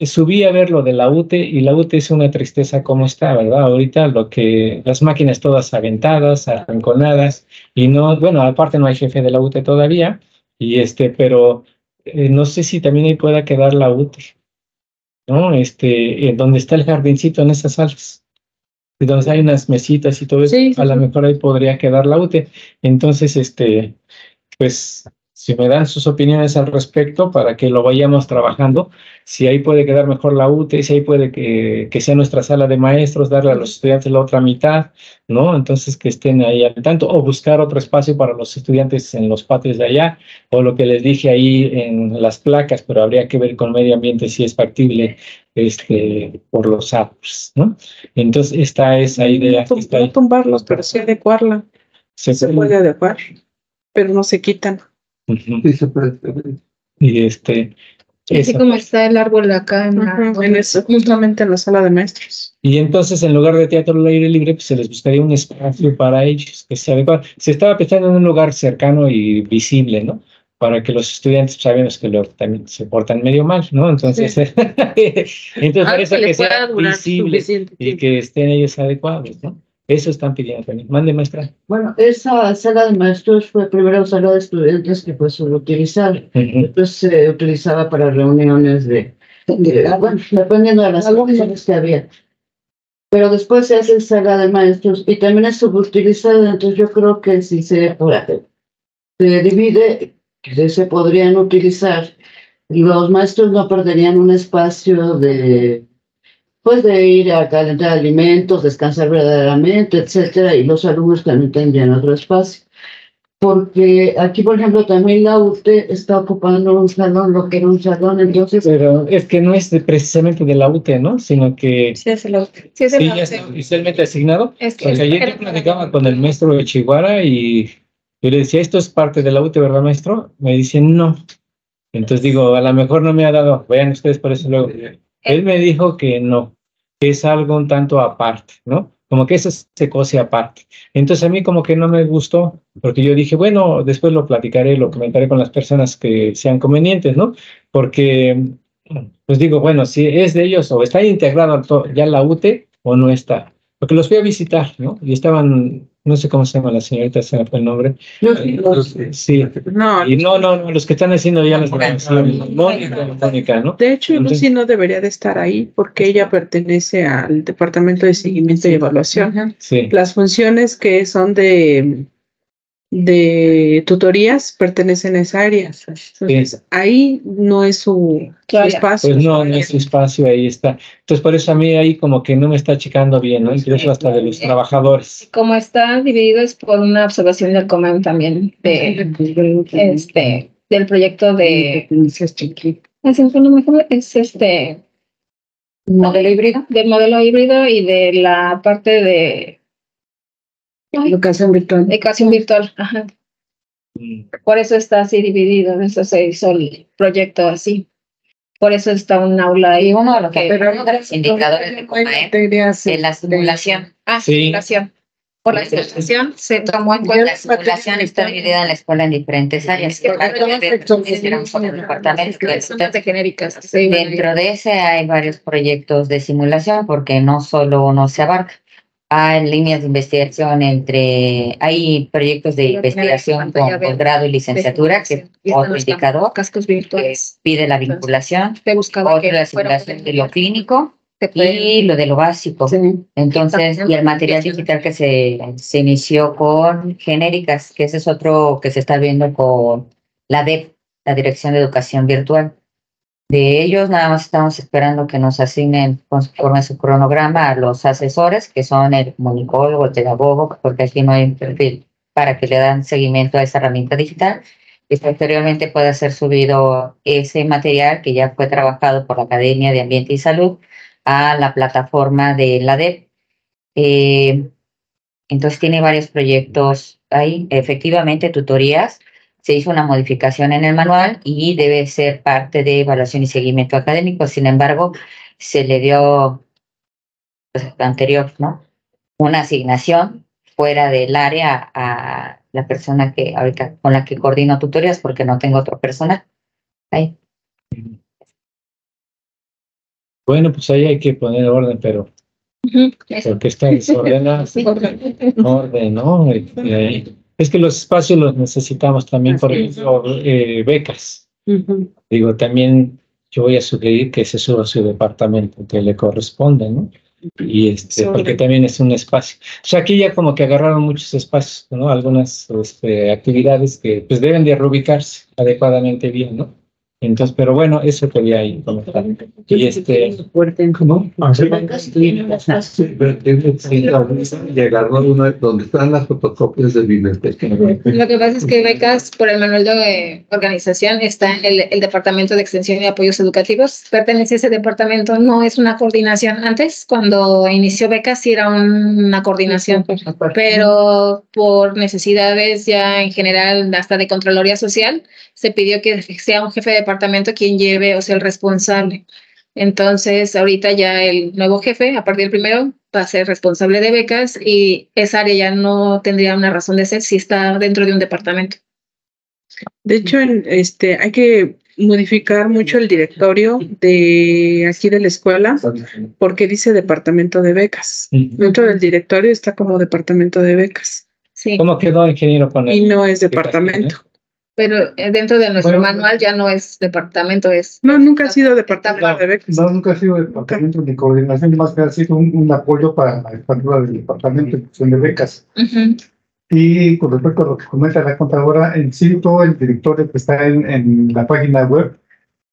Subí a ver lo de la UTE y la UTE es una tristeza como está, ¿verdad? Ahorita lo que las máquinas todas aventadas, arrinconadas y no, bueno, aparte no hay jefe de la UTE todavía y este, pero eh, no sé si también ahí pueda quedar la UTE, ¿no? Este, en donde está el jardincito en esas salas. Donde hay unas mesitas y todo eso, Sí, sí, a lo mejor ahí podría quedar la UTE. Entonces, este, pues, si me dan sus opiniones al respecto para que lo vayamos trabajando, si ahí puede quedar mejor la UTE, si ahí puede que, que sea nuestra sala de maestros, darle a los estudiantes la otra mitad, ¿no? Entonces que estén ahí al tanto, o buscar otro espacio para los estudiantes en los patios de allá, o lo que les dije ahí en las placas, pero habría que ver con medio ambiente si es factible este, por los árboles, ¿no? Entonces, esta es la idea que está No ahí. tumbarlos, pero sí adecuarla. Se Se puede adecuar, pero no se quitan. Y este, Así como está el árbol acá en la- Ujú, En eso, justamente en la sala de maestros. Y entonces, en lugar de teatro al aire libre, pues se les buscaría un espacio para ellos que sea adecuado. Se estaba pensando en un lugar cercano y visible, ¿no? Para que los estudiantes, sabemos que también se portan medio mal, ¿no? Entonces, [laughs] entonces para eso que sea visible y que estén ellos adecuados, ¿no? Eso están pidiendo también. Mande, maestra. Bueno, esa sala de maestros fue primero sala de estudiantes que fue subutilizada. Ujú. Después se utilizaba para reuniones de, de- bueno, dependiendo de las condiciones que había. Pero después se hace sala de maestros y también es subutilizada, entonces yo creo que si se, se divide, que se podrían utilizar, los maestros no perderían un espacio de, pues de ir a calentar alimentos, descansar verdaderamente, etcétera, y los alumnos también tendrían otro espacio porque aquí, por ejemplo, también la UTE está ocupando un salón, lo que era un salón, entonces, Pero es que no es de- precisamente de la UTE, ¿no? Sino que Sí, es el Sí, es sí, el ya está oficialmente asignado. Es que Porque ayer yo platicaba con el maestro de Chihuahua y yo le decía, ¿esto es parte de la UTE, verdad, maestro? Me dice, no. Entonces digo, a lo mejor no me ha dado, vean ustedes por eso luego. Él me dijo que no, es algo un tanto aparte, ¿no? como que eso se cose aparte. Entonces a mí como que no me gustó, porque yo dije, bueno, después lo platicaré, lo comentaré con las personas que sean convenientes, ¿no? Porque, pues digo, bueno, si es de ellos o está integrado ya la UTE o no está. Porque los fui a visitar, ¿no? Y estaban, no sé cómo se llama la señorita, se me fue el nombre. Sí. No, Y no, no, no, los que están haciendo ya las Mónica, ¿no? de hecho, Entonces- Lucy no debería de estar ahí porque ella pertenece al Departamento de Seguimiento y Evaluación. Sí. Las funciones que son de, de tutorías pertenecen a esa área. Entonces, ahí no es su, espacio. Pues no, no es su espacio, ahí está. Entonces, por eso a mí ahí como que no me está checando bien, ¿no? Incluso hasta de los trabajadores. Como está dividido es por una observación del COMEM también de este del proyecto de es este Modelo híbrido. del modelo híbrido y de la parte de Educación virtual. educación virtual. Ajá. Mm. Por eso está así dividido, eso se hizo el proyecto así. Por eso está un aula Y ahí. uno de los, que, Pero- uno de los indicadores de la simulación. Ah, Sí. simulación. Por la simulación se tomó en cuenta. La simulación está dividida en la escuela en diferentes áreas. Dentro de ese hay varios proyectos de simulación porque no solo uno se abarca. Hay líneas de investigación entre, hay proyectos de investigación con posgrado y licenciatura, que es otro indicador cascos que virtuales. pide la vinculación, que la simulación de lo clínico y lo de lo básico. Entonces, y el material digital que se, se inició con genéricas, que ese es otro que se está viendo con la DEP, la Dirección de Educación Virtual. De ellos nada más estamos esperando que nos asignen conforme a su cronograma a los asesores, que son el comunicólogo, el pedagogo, porque aquí no hay perfil para que le dan seguimiento a esa herramienta digital. Y posteriormente pueda ser subido ese material que ya fue trabajado por la Academia de Ambiente y Salud a la plataforma de la DEP. Eh, entonces tiene varios proyectos ahí, efectivamente tutorías. Se hizo una modificación en el manual y debe ser parte de evaluación y seguimiento académico. Sin embargo, se le dio pues, anterior, ¿no? Una asignación fuera del área a la persona que ahorita con la que coordino tutorías porque no tengo otro personal. Ahí. Bueno, pues ahí hay que poner orden, pero porque está desordenado. [laughs] Orden, ¿no? Y ahí- Es que los espacios los necesitamos también, por ejemplo, eh, becas. Digo, también yo voy a sugerir que se suba a su departamento que le corresponde, ¿no? Y este, Sobre. porque también es un espacio. O sea, aquí ya como que agarraron muchos espacios, ¿no? Algunas este, actividades que pues deben de reubicarse adecuadamente bien, ¿no? Entonces, pero bueno, eso quería ahí comentar. Y este, ¿Cómo? Ir a y agarró uno donde están las fotocopias de biblioteca. Lo que pasa es que becas por el manual de organización está el, el departamento de extensión y apoyos educativos. Pertenece a ese departamento, no es una coordinación. Antes, cuando inició becas, sí era un- una coordinación, pero por necesidades ya en general, hasta de Contraloría Social, se pidió que sea un jefe de departamento quien lleve o sea el responsable. Entonces, ahorita ya el nuevo jefe, a partir del primero, va a ser responsable de becas y esa área ya no tendría una razón de ser si está dentro de un departamento. De hecho, en- este, hay que modificar mucho el directorio de aquí de la escuela porque dice departamento de becas. Dentro del directorio está como departamento de becas Sí, ¿cómo quedó ingeniero con y él? no es departamento. Pero eh, dentro de nuestro Bueno, manual ya no es departamento, es No, nunca ha sido departamento de becas. No, nunca ha sido departamento de coordinación, más que ha sido un, un apoyo para la estructura del departamento de cuestión de becas. Ujú. Y con respecto a lo que comenta la contadora, en sí todo el directorio que está en, en la página web,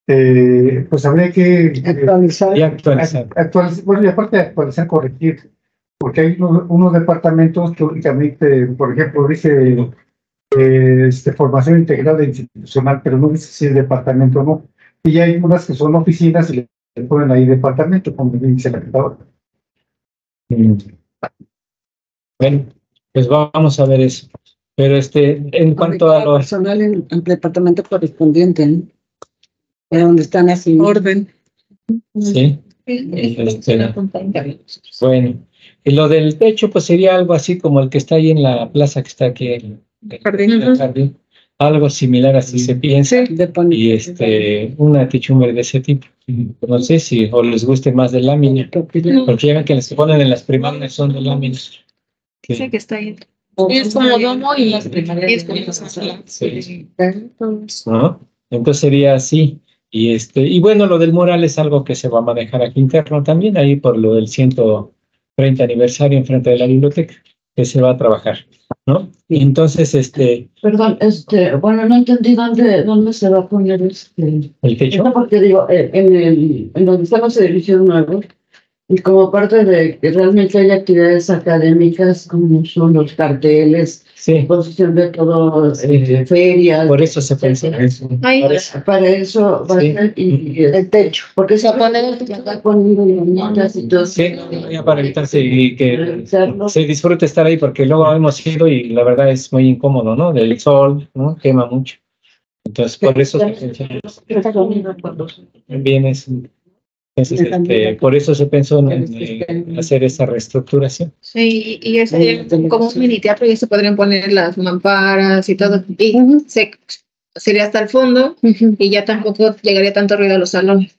eh, pues habría que eh, Actualizar. Y actualizar. actualizar, bueno, y aparte de actualizar, corregir, porque hay unos, unos departamentos que únicamente, por ejemplo, dice eh, este, formación integrada institucional, pero no dice si es departamento o no. Y hay unas que son oficinas y le ponen ahí departamento, como dice la contadora. Mm. Bueno, pues vamos a ver eso. Pero este, en cuanto a los, personal en el departamento correspondiente, ¿no? De donde están así. Orden. sí, Este, bueno, Y lo del techo, pues sería algo así como el que está ahí en la plaza que está aquí en Jardín. en el jardín. Algo similar así se piensa. Sí, de pon- Y este, una techumbre de ese tipo. No sé si o les guste más de lámina, porque ya ven que les ponen en las primarias son de lámina. Que- Sí, que está ahí. Es como domo y Las primarias Sí. ¿no? Entonces sería así. Y este, y bueno, lo del mural es algo que se va a manejar aquí interno también, ahí por lo del 130 aniversario enfrente de la biblioteca, que se va a trabajar, ¿no? Y entonces, este, Perdón, este, bueno, no entendí dónde, dónde se va a poner este. el techo. Porque digo, eh, en, el, en donde están los edificios nuevos, y como parte de que realmente hay actividades académicas como son los carteles, Sí, exposición de todo, Sí. eh, ferias, por eso se pensó eso. Para eso va Sí. a ser y, y el techo, porque se pone está poniendo lumitas y todo. Sí, ya para evitarse y que Realizarlo. se disfrute estar ahí, porque luego hemos ido y la verdad es muy incómodo, ¿no? Del sol, ¿no? Quema mucho. Entonces, por eso se pensó bien es. Entonces, este, por eso se pensó en, en hacer esa reestructuración. Sí, y es como un mini teatro y se podrían poner las mamparas y todo. Y se, sería hasta el fondo y ya tampoco llegaría tanto ruido a los salones.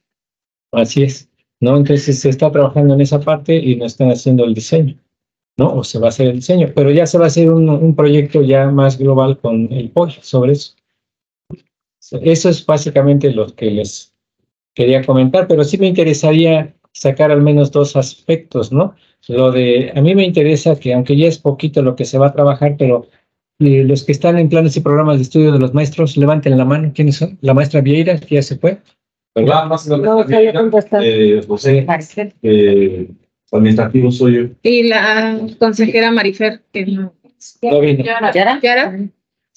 Así es, ¿no? Entonces se está trabajando en esa parte y no están haciendo el diseño, ¿no? O se va a hacer el diseño, pero ya se va a hacer un, un proyecto ya más global con el POI sobre eso. Eso es básicamente lo que les quería comentar, pero sí me interesaría sacar al menos dos aspectos, ¿no? Lo de, a mí me interesa que aunque ya es poquito lo que se va a trabajar, pero eh, los que están en planes y programas de estudio de los maestros, levanten la mano. ¿Quiénes son? La maestra Vieira, que ya se fue. ¿Verdad? Más No, contestado. eh, José, eh, administrativo soy yo. Y la consejera Marifer, que no. No. ¿Yara? ¿Yara?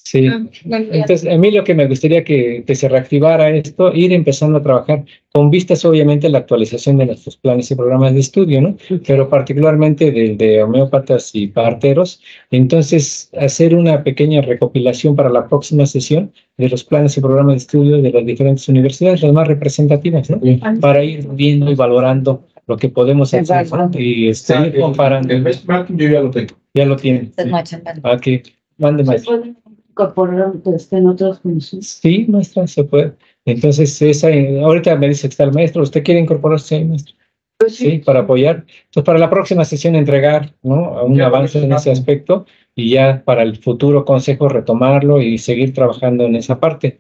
Sí. Ah. Entonces, a mí lo que me gustaría que, que se reactivara esto, ir empezando a trabajar con vistas obviamente a la actualización de nuestros planes y programas de estudio, ¿no? Pero particularmente del de homeópatas y parteros. Entonces, hacer una pequeña recopilación para la próxima sesión de los planes y programas de estudio de las diferentes universidades, las más representativas, ¿no? Para ir viendo y valorando lo que podemos hacer y este, ir comparando. El benchmarking yo ya lo tengo. Ya lo tienen. Estás machambando. Aquí, mande Se más. puede incorporar este, en otras funciones. Sí, maestra, se puede. Entonces, esa, eh, ahorita me dice que está el maestro, ¿usted quiere incorporarse ahí, maestro? Sí, para apoyar. Entonces, para la próxima sesión entregar, ¿no? Un Ya, avance en ese aspecto y ya para el futuro consejo retomarlo y seguir trabajando en esa parte.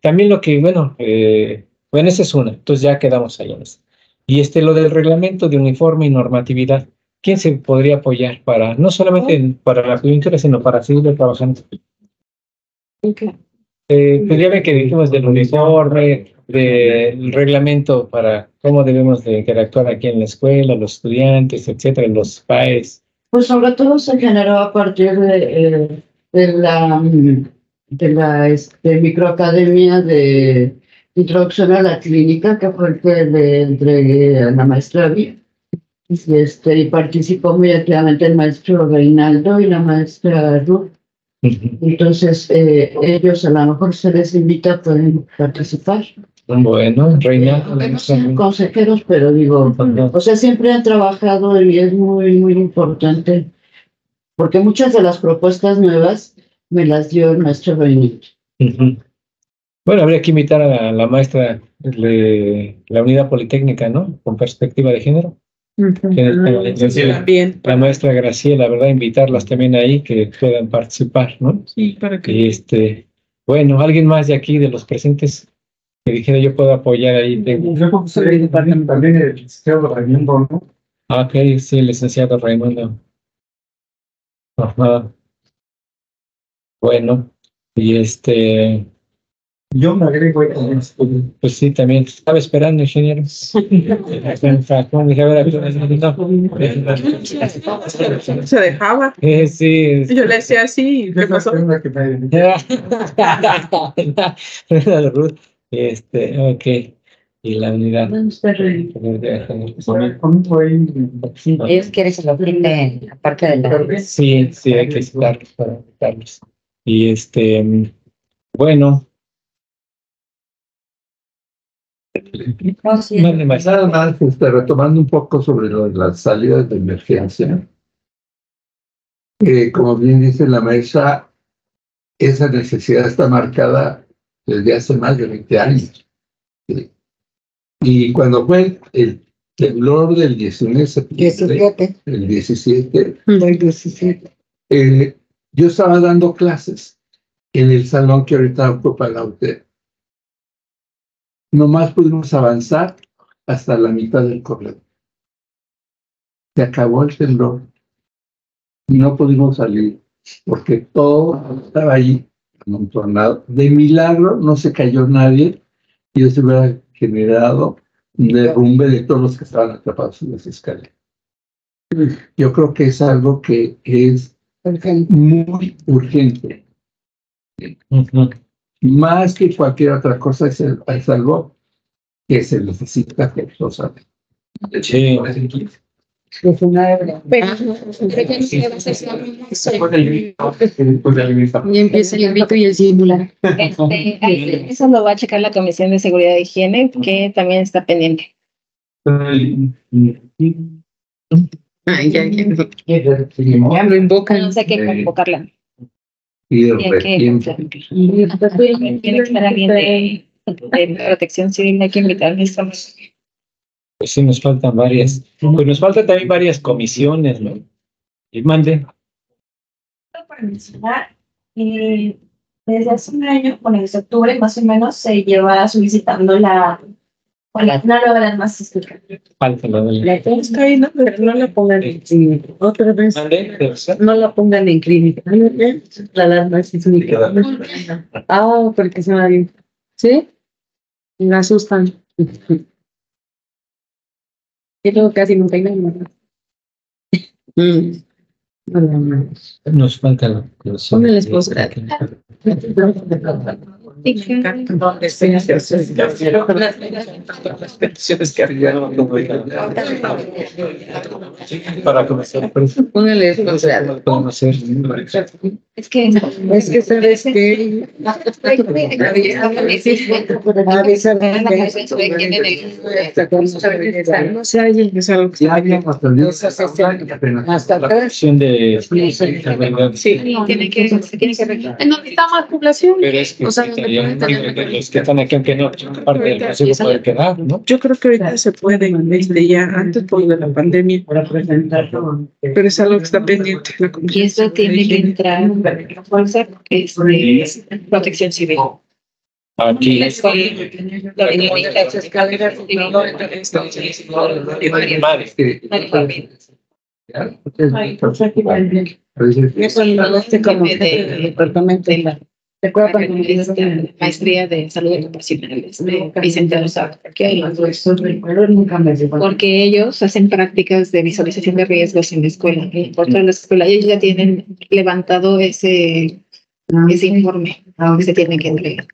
También lo que, bueno, eh, bueno, esa es una, entonces ya quedamos ahí en. Y este, lo del reglamento de uniforme y normatividad, ¿quién se podría apoyar para, no solamente en- para la coyuntura, sino para seguir trabajando? Eh, pues ya ven que dijimos del uniforme, del reglamento para cómo debemos de interactuar aquí en la escuela, los estudiantes, etcétera, los PAES. Pues sobre todo se generó a partir de, eh, de la, mm, de la este, microacademia de introducción a la clínica, que fue el que le entregué a la maestra. Y, este, y participó muy activamente el maestro Reinaldo y la maestra Ruth. Entonces, eh, ellos a lo mejor se les invita, pueden participar. Bueno, Reina, sean consejeros, pero digo, o sea, siempre han trabajado y es muy, muy importante, porque muchas de las propuestas nuevas me las dio el maestro. Ujú. Bueno, habría que invitar a la maestra de la unidad politécnica, ¿no? Con perspectiva de género. Que es la maestra Graciela, ¿verdad? Invitarlas también ahí que puedan participar, ¿no? Sí, para que. Y este, bueno, alguien más de aquí de los presentes que dijera yo puedo apoyar ahí. Tengo- Yo creo que también, también el licenciado Raimundo, ¿no? Ah, Ok, sí, licenciado Raimundo. Ajá. Bueno, y este, Yo me agrego ahí también. pues sí, también estaba esperando, ingeniero. [laughs] Juan, dije, a ver, aquí, no. Se dejaba. Eh, sí. Yo le decía así, ¿qué pasó? [laughs] Este, ok. Y la unidad. Ellos quieren que se lo quiten, aparte de la. Sí, sí, hay que citarlos para. Y este, bueno, No, sí. Nada más, este, retomando un poco sobre lo de las salidas de emergencia. Eh, como bien dice la maestra, esa necesidad está marcada desde hace más de 20 años. Sí. Y cuando fue el temblor del 19 de septiembre, el 17, Del 17. eh, yo estaba dando clases en el salón que ahorita ocupa la UTE. Nomás pudimos avanzar hasta la mitad del corredor. Se acabó el temblor. Y no pudimos salir porque todo estaba ahí amontonado. De milagro no se cayó nadie y eso hubiera generado un derrumbe de todos los que estaban atrapados en las escaleras. Yo creo que es algo que es muy urgente. Más que cualquier otra cosa es, el- es algo que se necesita forzosamente. Sí. Es una hebra. Pero, pero ya no se va a hacer solamente Y empieza el invito y el simular. Este, [laughs] eso lo va a checar la Comisión de Seguridad e Higiene, que también está pendiente. Ay, ya, ya. Ya lo invocan. No sé qué convocarla. Y de de, de protección civil, hay que invitar estamos. Pues sí, nos faltan varias. Pues nos faltan también varias comisiones, ¿no? Y mande. para mencionar, eh, desde hace un año, bueno, desde octubre más o menos, se lleva solicitando la, La ahí, ¿no? Pero no la pongan en clínica. Otra vez. No la pongan en clínica. La alarma sísmica. Ah, porque se va bien. ¿Sí? Me asustan. Y luego casi nunca hay nada. No, no, no. Nos falta la posgrado. Donde se hace las peticiones que arribaron. Para Póngale hacer. Es que Es que sabes que no se oye. Es algo que ya habíamos aprendido Hasta La comisión de. Sí. tiene que, tiene que arreglar. ¿En dónde está más población? O sea, donde estarían- pueden tener- los que están aquí, aunque no, parte del consejo puede quedar, ¿no? Yo creo que ahorita se puede, este, ya antes por de la pandemia, pero es algo que está pendiente. La Y eso tiene que entrar en fuerza, este, protección civil. Aquí. Lo de las escaleras, jefe del departamento. ¿Te acuerdas cuando me maestría de salud ocupacional de Vicente me llegó. porque ellos hacen prácticas de visualización de riesgos en la escuela, por toda la escuela, ellos ya tienen levantado ese, ese informe que se tiene que entregar.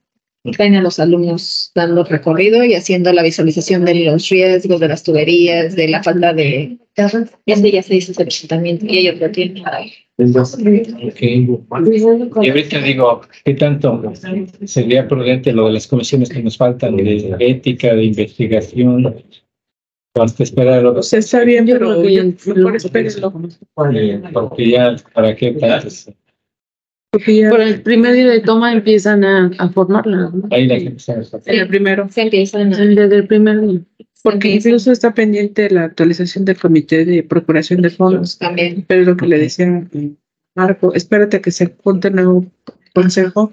Traen a los alumnos dando recorrido y haciendo la visualización de los riesgos, de las tuberías, de la falta de... Este ya se hizo ese presentamiento y ellos lo tienen. Ok. Y ahorita digo, ¿qué tanto sería prudente lo de las comisiones que nos faltan de ética, de investigación? O hasta esperar sea, está bien, Yo pero mejor espérenlo. porque ya, ¿para qué tantos? Porque ya Por el primer día de toma empiezan a, a formarla. ¿no? Ahí la gente en el primero. Se empiezan a... Desde el primer día. Porque incluso está pendiente la actualización del comité de procuración de fondos. también. Pero es lo que le decía eh, Marco, espérate a que se junte el nuevo consejo,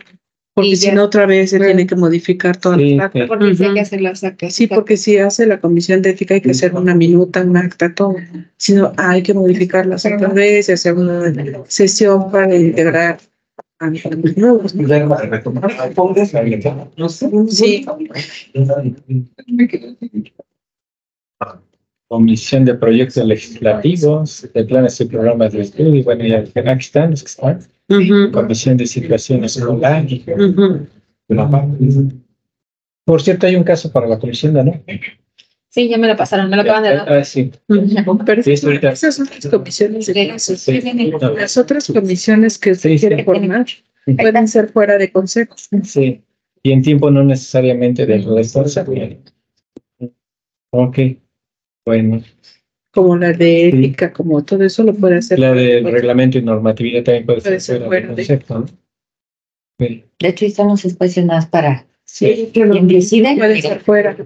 porque si no otra vez se tiene que modificar toda Sí, la acta. Porque sí hay Ujú. que hacer las actas. Sí, porque si hace la comisión de ética hay que hacer una minuta, un acta, todo. Si no, hay que modificarlas otra vez y hacer una sesión para integrar. Sí, Comisión de proyectos legislativos, de planes y programas de estudio, bueno, ya aquí están los que están. Comisión de situación escolar. Por cierto, hay un caso para la comisión de, ¿no? Sí, ya me lo pasaron, me lo acaban de dar. Ah, sí. pero Sí, esto ahorita- esas son las comisiones. de- Sí. No, Las otras comisiones que se Sí, sí. quieren formar pueden ser fuera de consejo. Sí. Y en tiempo no necesariamente de esto. Ok, bueno. como la de ética, como todo eso lo puede hacer. La de reglamento y normatividad también puede Puede ser ser fuera de- concepto, ¿no? De hecho, estamos espacios más para Sí, quien decide. puede ser fuera.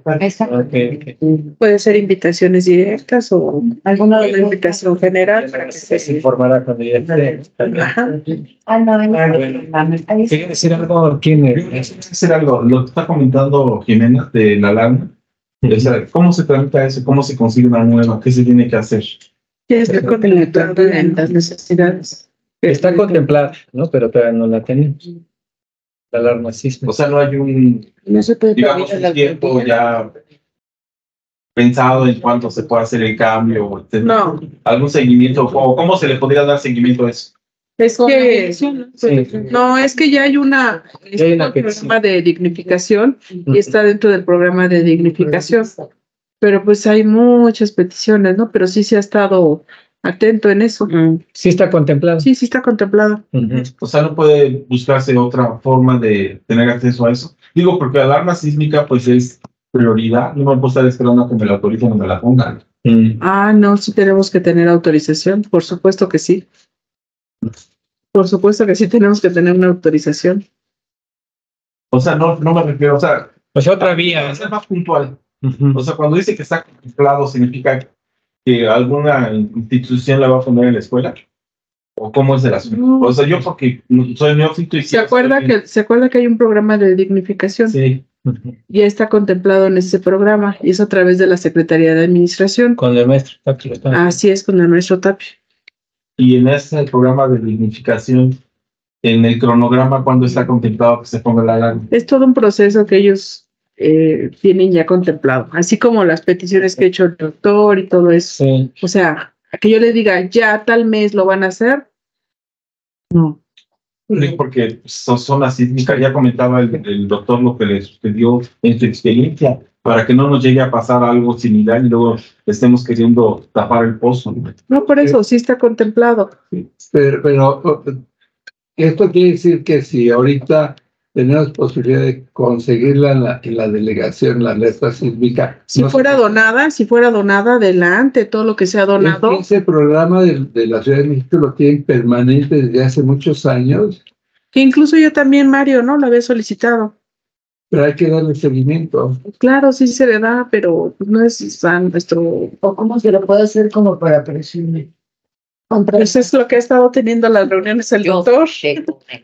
Puede ser invitaciones directas o Alguno de una los invitación general para que Se se informará cuando ya esté. Ajá. Ah, no, Bueno. ahí ¿Quería decir algo? ¿Quién quería hacer algo, lo que está comentando Jimena de la alarma. O sea, ¿cómo se tramita eso? ¿Cómo se consigue una nueva? ¿Qué se tiene que hacer? Ya está contemplado en las necesidades. Está contemplada, ¿no? Pero todavía no la tenemos. La alarma sísmica. O sea, no hay un, No se puede digamos, un tiempo ya pensado en cuánto se puede hacer el cambio. etcétera. No, ¿Algún seguimiento? ¿O cómo se le podría dar seguimiento a eso? es que Sí. no, es que ya hay una, Ya hay una está el petición. programa de dignificación y está dentro del programa de dignificación. Pero pues hay muchas peticiones, ¿no? Pero sí se ha estado atento en eso. Sí está contemplado. Sí, sí está contemplado. O sea, no puede buscarse otra forma de tener acceso a eso. Digo, porque la alarma sísmica, pues es prioridad. No me puedo estar esperando a que me la autoricen o me la pongan. Mm. Ah, no, sí tenemos que tener autorización, por supuesto que sí. Por supuesto que sí tenemos que tener una autorización. O sea, no, no me refiero, o sea, sea, otra vía. ser más puntual. O sea, cuando dice que está contemplado, ¿significa que alguna institución la va a poner en la escuela? ¿O cómo es el asunto? No. O sea, yo porque soy neófito y... ¿Se acuerda que, se acuerda que hay un programa de dignificación? Sí. Ya está contemplado en ese programa y es a través de la Secretaría de Administración. Con el maestro. Está. Así es con el maestro Tapia. y en ese programa de dignificación, en el cronograma, ¿cuándo está contemplado que se ponga la alarma? Es todo un proceso que ellos eh, tienen ya contemplado, así como las peticiones que ha hecho el doctor y todo eso. Sí. O sea, a que yo le diga, ya tal mes lo van a hacer. No. Porque son zonas sísmicas, ya comentaba el, el doctor lo que le sucedió en su experiencia, para que no nos llegue a pasar algo similar y luego estemos queriendo tapar el pozo. ¿no? No, por eso sí está contemplado. Pero, pero esto quiere decir que si ahorita tenemos posibilidad de conseguirla en la, en la delegación, la alerta sísmica. Si no fuera sé- donada, si fuera donada, adelante, todo lo que sea Es que donado. Ese programa de, de la Ciudad de México lo tienen permanente desde hace muchos años, Que incluso yo también, Mario, ¿no? Lo había solicitado. pero hay que darle seguimiento. Claro, sí se le da, pero no es tan nuestro. ¿O cómo se lo puede hacer como para presionar? Eso es lo que ha estado teniendo las reuniones el doctor. [laughs]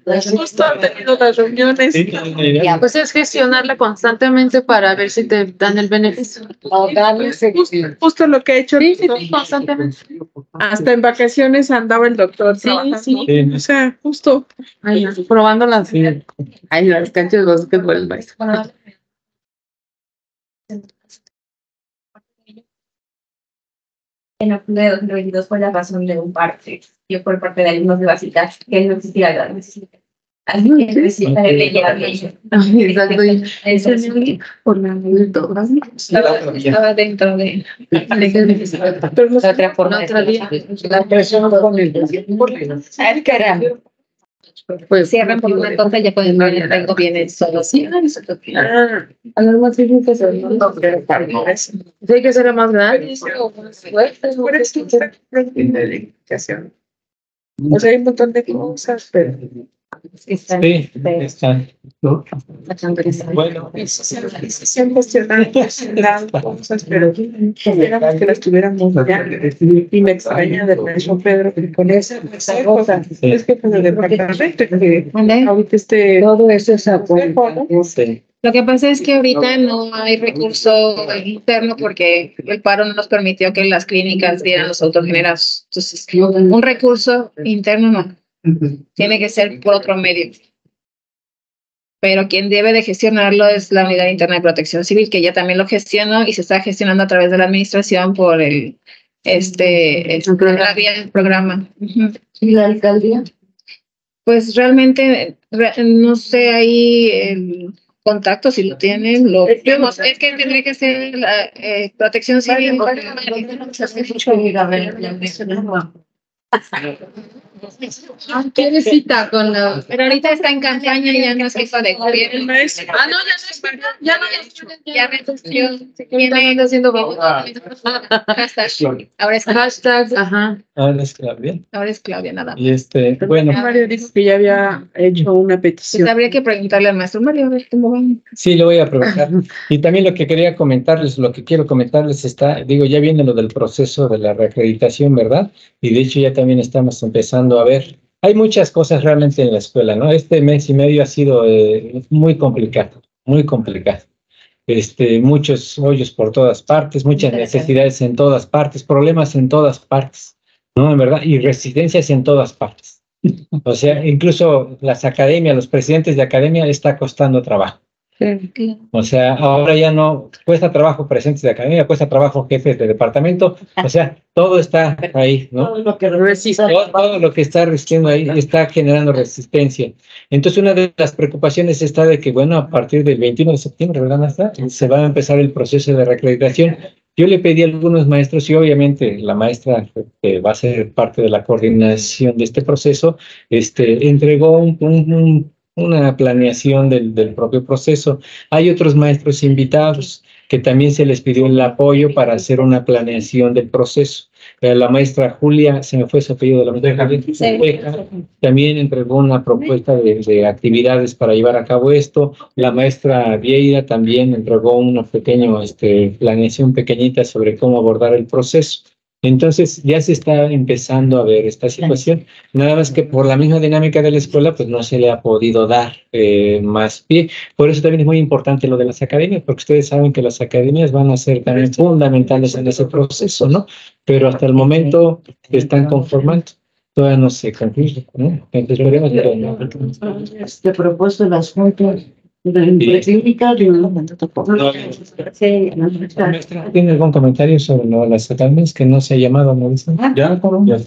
Pues Justo ha tenido las reuniones. Sí. Pues es gestionarla constantemente para ver si te dan el beneficio. Justo, justo lo que ha hecho el doctor. sí, constantemente. Hasta en vacaciones andaba el doctor. Sí, trabajando. sí. Sí. O sea, justo. Ay, probando las, ay, las canchas de básquetbol, En octubre de 2022 fue la razón de un parte. Yo por parte de alumnos de básicas que no existía la necesidad. Así que bien. [laughs] Exacto, Eso es por la del todo. Estaba, dentro de. La otra forma La presión con el caramba. Pues Cierran por una cosa y ya pueden ver algo viene solo. Sí, Ah, A más se no, eso. sí hay que hacerla más grande. Por eso está en la identificación. O sea, hay un montón de cosas, pero. Sí, está. ¿no? Bueno, Y sí se y sí se han cuestionado cuestionado cosas, pero quisiéramos que las tuviéramos ya. Y me extraña del maestro Pedro que con esa esa cosa. Es que con el departamento que ahorita este. todo eso es apoyo. sí. Lo que pasa es que ahorita no hay recurso interno porque el paro no nos permitió que las clínicas dieran los autogenerados. Entonces, un recurso interno no. Tiene que ser por otro medio. Pero quien debe de gestionarlo es la Unidad Interna de Protección Civil, que ya también lo gestionó y se está gestionando a través de la administración por el este, este la vía del programa. ¿Y la alcaldía? Pues realmente, re- no sé ahí el contacto, si lo tienen, lo vemos. Es que tendría que ser la eh, protección civil. Tiene cita con la. Pero ahorita está en campaña y ya no se hizo de gobierno. Ah, no, ya no es. Ya no es. Ya renunció. Viene haciendo favor. hashtag. Ahora es Hashtag, ajá. Ahora es Claudia. Ahora es Claudia nada más. Y este, bueno, Mario dijo que ya había hecho una Pues petición. habría que preguntarle al maestro Mario a ver cómo van. sí, lo voy a aprovechar. Y también lo que quería comentarles, lo que quiero comentarles está, digo, ya viene lo del proceso de la reacreditación, ¿verdad? Y de hecho ya también estamos empezando a ver. Hay muchas cosas realmente en la escuela, ¿no? Este mes y medio ha sido eh, muy complicado, muy complicado. Este, muchos hoyos por todas partes, muchas necesidades en todas partes, problemas en todas partes, ¿no? En verdad, y resistencias en todas partes. O sea, incluso las academias, los presidentes de academia está costando trabajo. O sea, ahora ya no cuesta trabajo presidentes de academia, cuesta trabajo jefes de departamento. O sea, todo está ahí, ¿no? Todo lo que resiste. Todo, todo lo que está resistiendo ahí está generando resistencia. Entonces, una de las preocupaciones está de que, bueno, a partir del 21 de septiembre, ¿verdad, Nasta? Se va a empezar el proceso de reacreditación. Yo le pedí a algunos maestros y obviamente la maestra que va a ser parte de la coordinación de este proceso, este, entregó un- un- un- una planeación del, del propio proceso. Hay otros maestros invitados que también se les pidió el apoyo para hacer una planeación del proceso. Eh, La maestra Julia, se me fue su apellido de la maestra Julia, también entregó una propuesta de, de actividades para llevar a cabo esto. La maestra Vieira también entregó una pequeña este, planeación pequeñita sobre cómo abordar el proceso. Entonces ya se está empezando a ver esta situación, nada más que por la misma dinámica de la escuela, pues no se le ha podido dar eh, más pie. Por eso también es muy importante lo de las academias, porque ustedes saben que las academias van a ser también fundamentales en ese proceso, ¿no? Pero hasta el momento se están conformando, todavía no se concluye, ¿no? Entonces esperemos que- Este propuesto en las juntas ¿Tiene algún comentario sobre lo de las academias que no se ha llamado, no dicen? Ah, Ya, ya.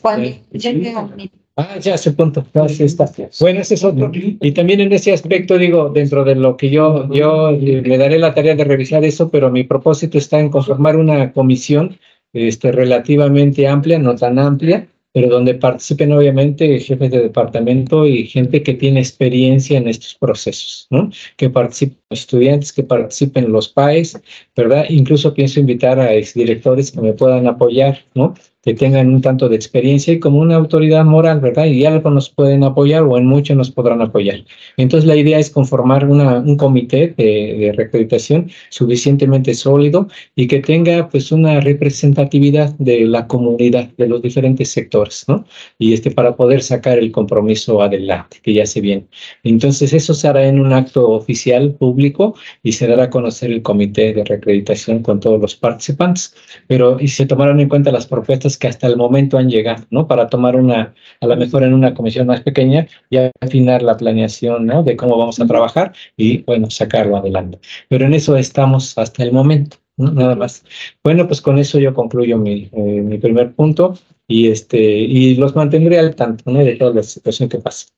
ya. Ah, ya, ese punto. Ya, sí está. Bueno, ese es otro. Y también en ese aspecto, digo, dentro de lo que yo, yo eh, me daré la tarea de revisar eso, pero mi propósito está en conformar una comisión este, relativamente amplia, no tan amplia, pero donde participen obviamente jefes de departamento y gente que tiene experiencia en estos procesos, ¿no? Que participen estudiantes, que participen los PAES, ¿verdad? Incluso pienso invitar a exdirectores que me puedan apoyar, ¿no? Que tengan un tanto de experiencia y como una autoridad moral, ¿verdad? Y algo nos pueden apoyar o en mucho nos podrán apoyar. Entonces la idea es conformar una, un comité de, de reacreditación suficientemente sólido y que tenga pues una representatividad de la comunidad, de los diferentes sectores, ¿no? Y este para poder sacar el compromiso adelante, que ya se viene. Entonces eso se hará en un acto oficial público y se dará a conocer el comité de reacreditación con todos los participantes. Pero y se tomarán en cuenta las propuestas que hasta el momento han llegado, ¿no? Para tomar una, a lo mejor en una comisión más pequeña, y afinar la planeación, ¿no? De cómo vamos a trabajar y, bueno, sacarlo adelante. Pero en eso estamos hasta el momento, ¿no? Nada más. Bueno, pues con eso yo concluyo mi, eh, mi primer punto y, este, y los mantendré al tanto, ¿no? De toda la situación que pasa.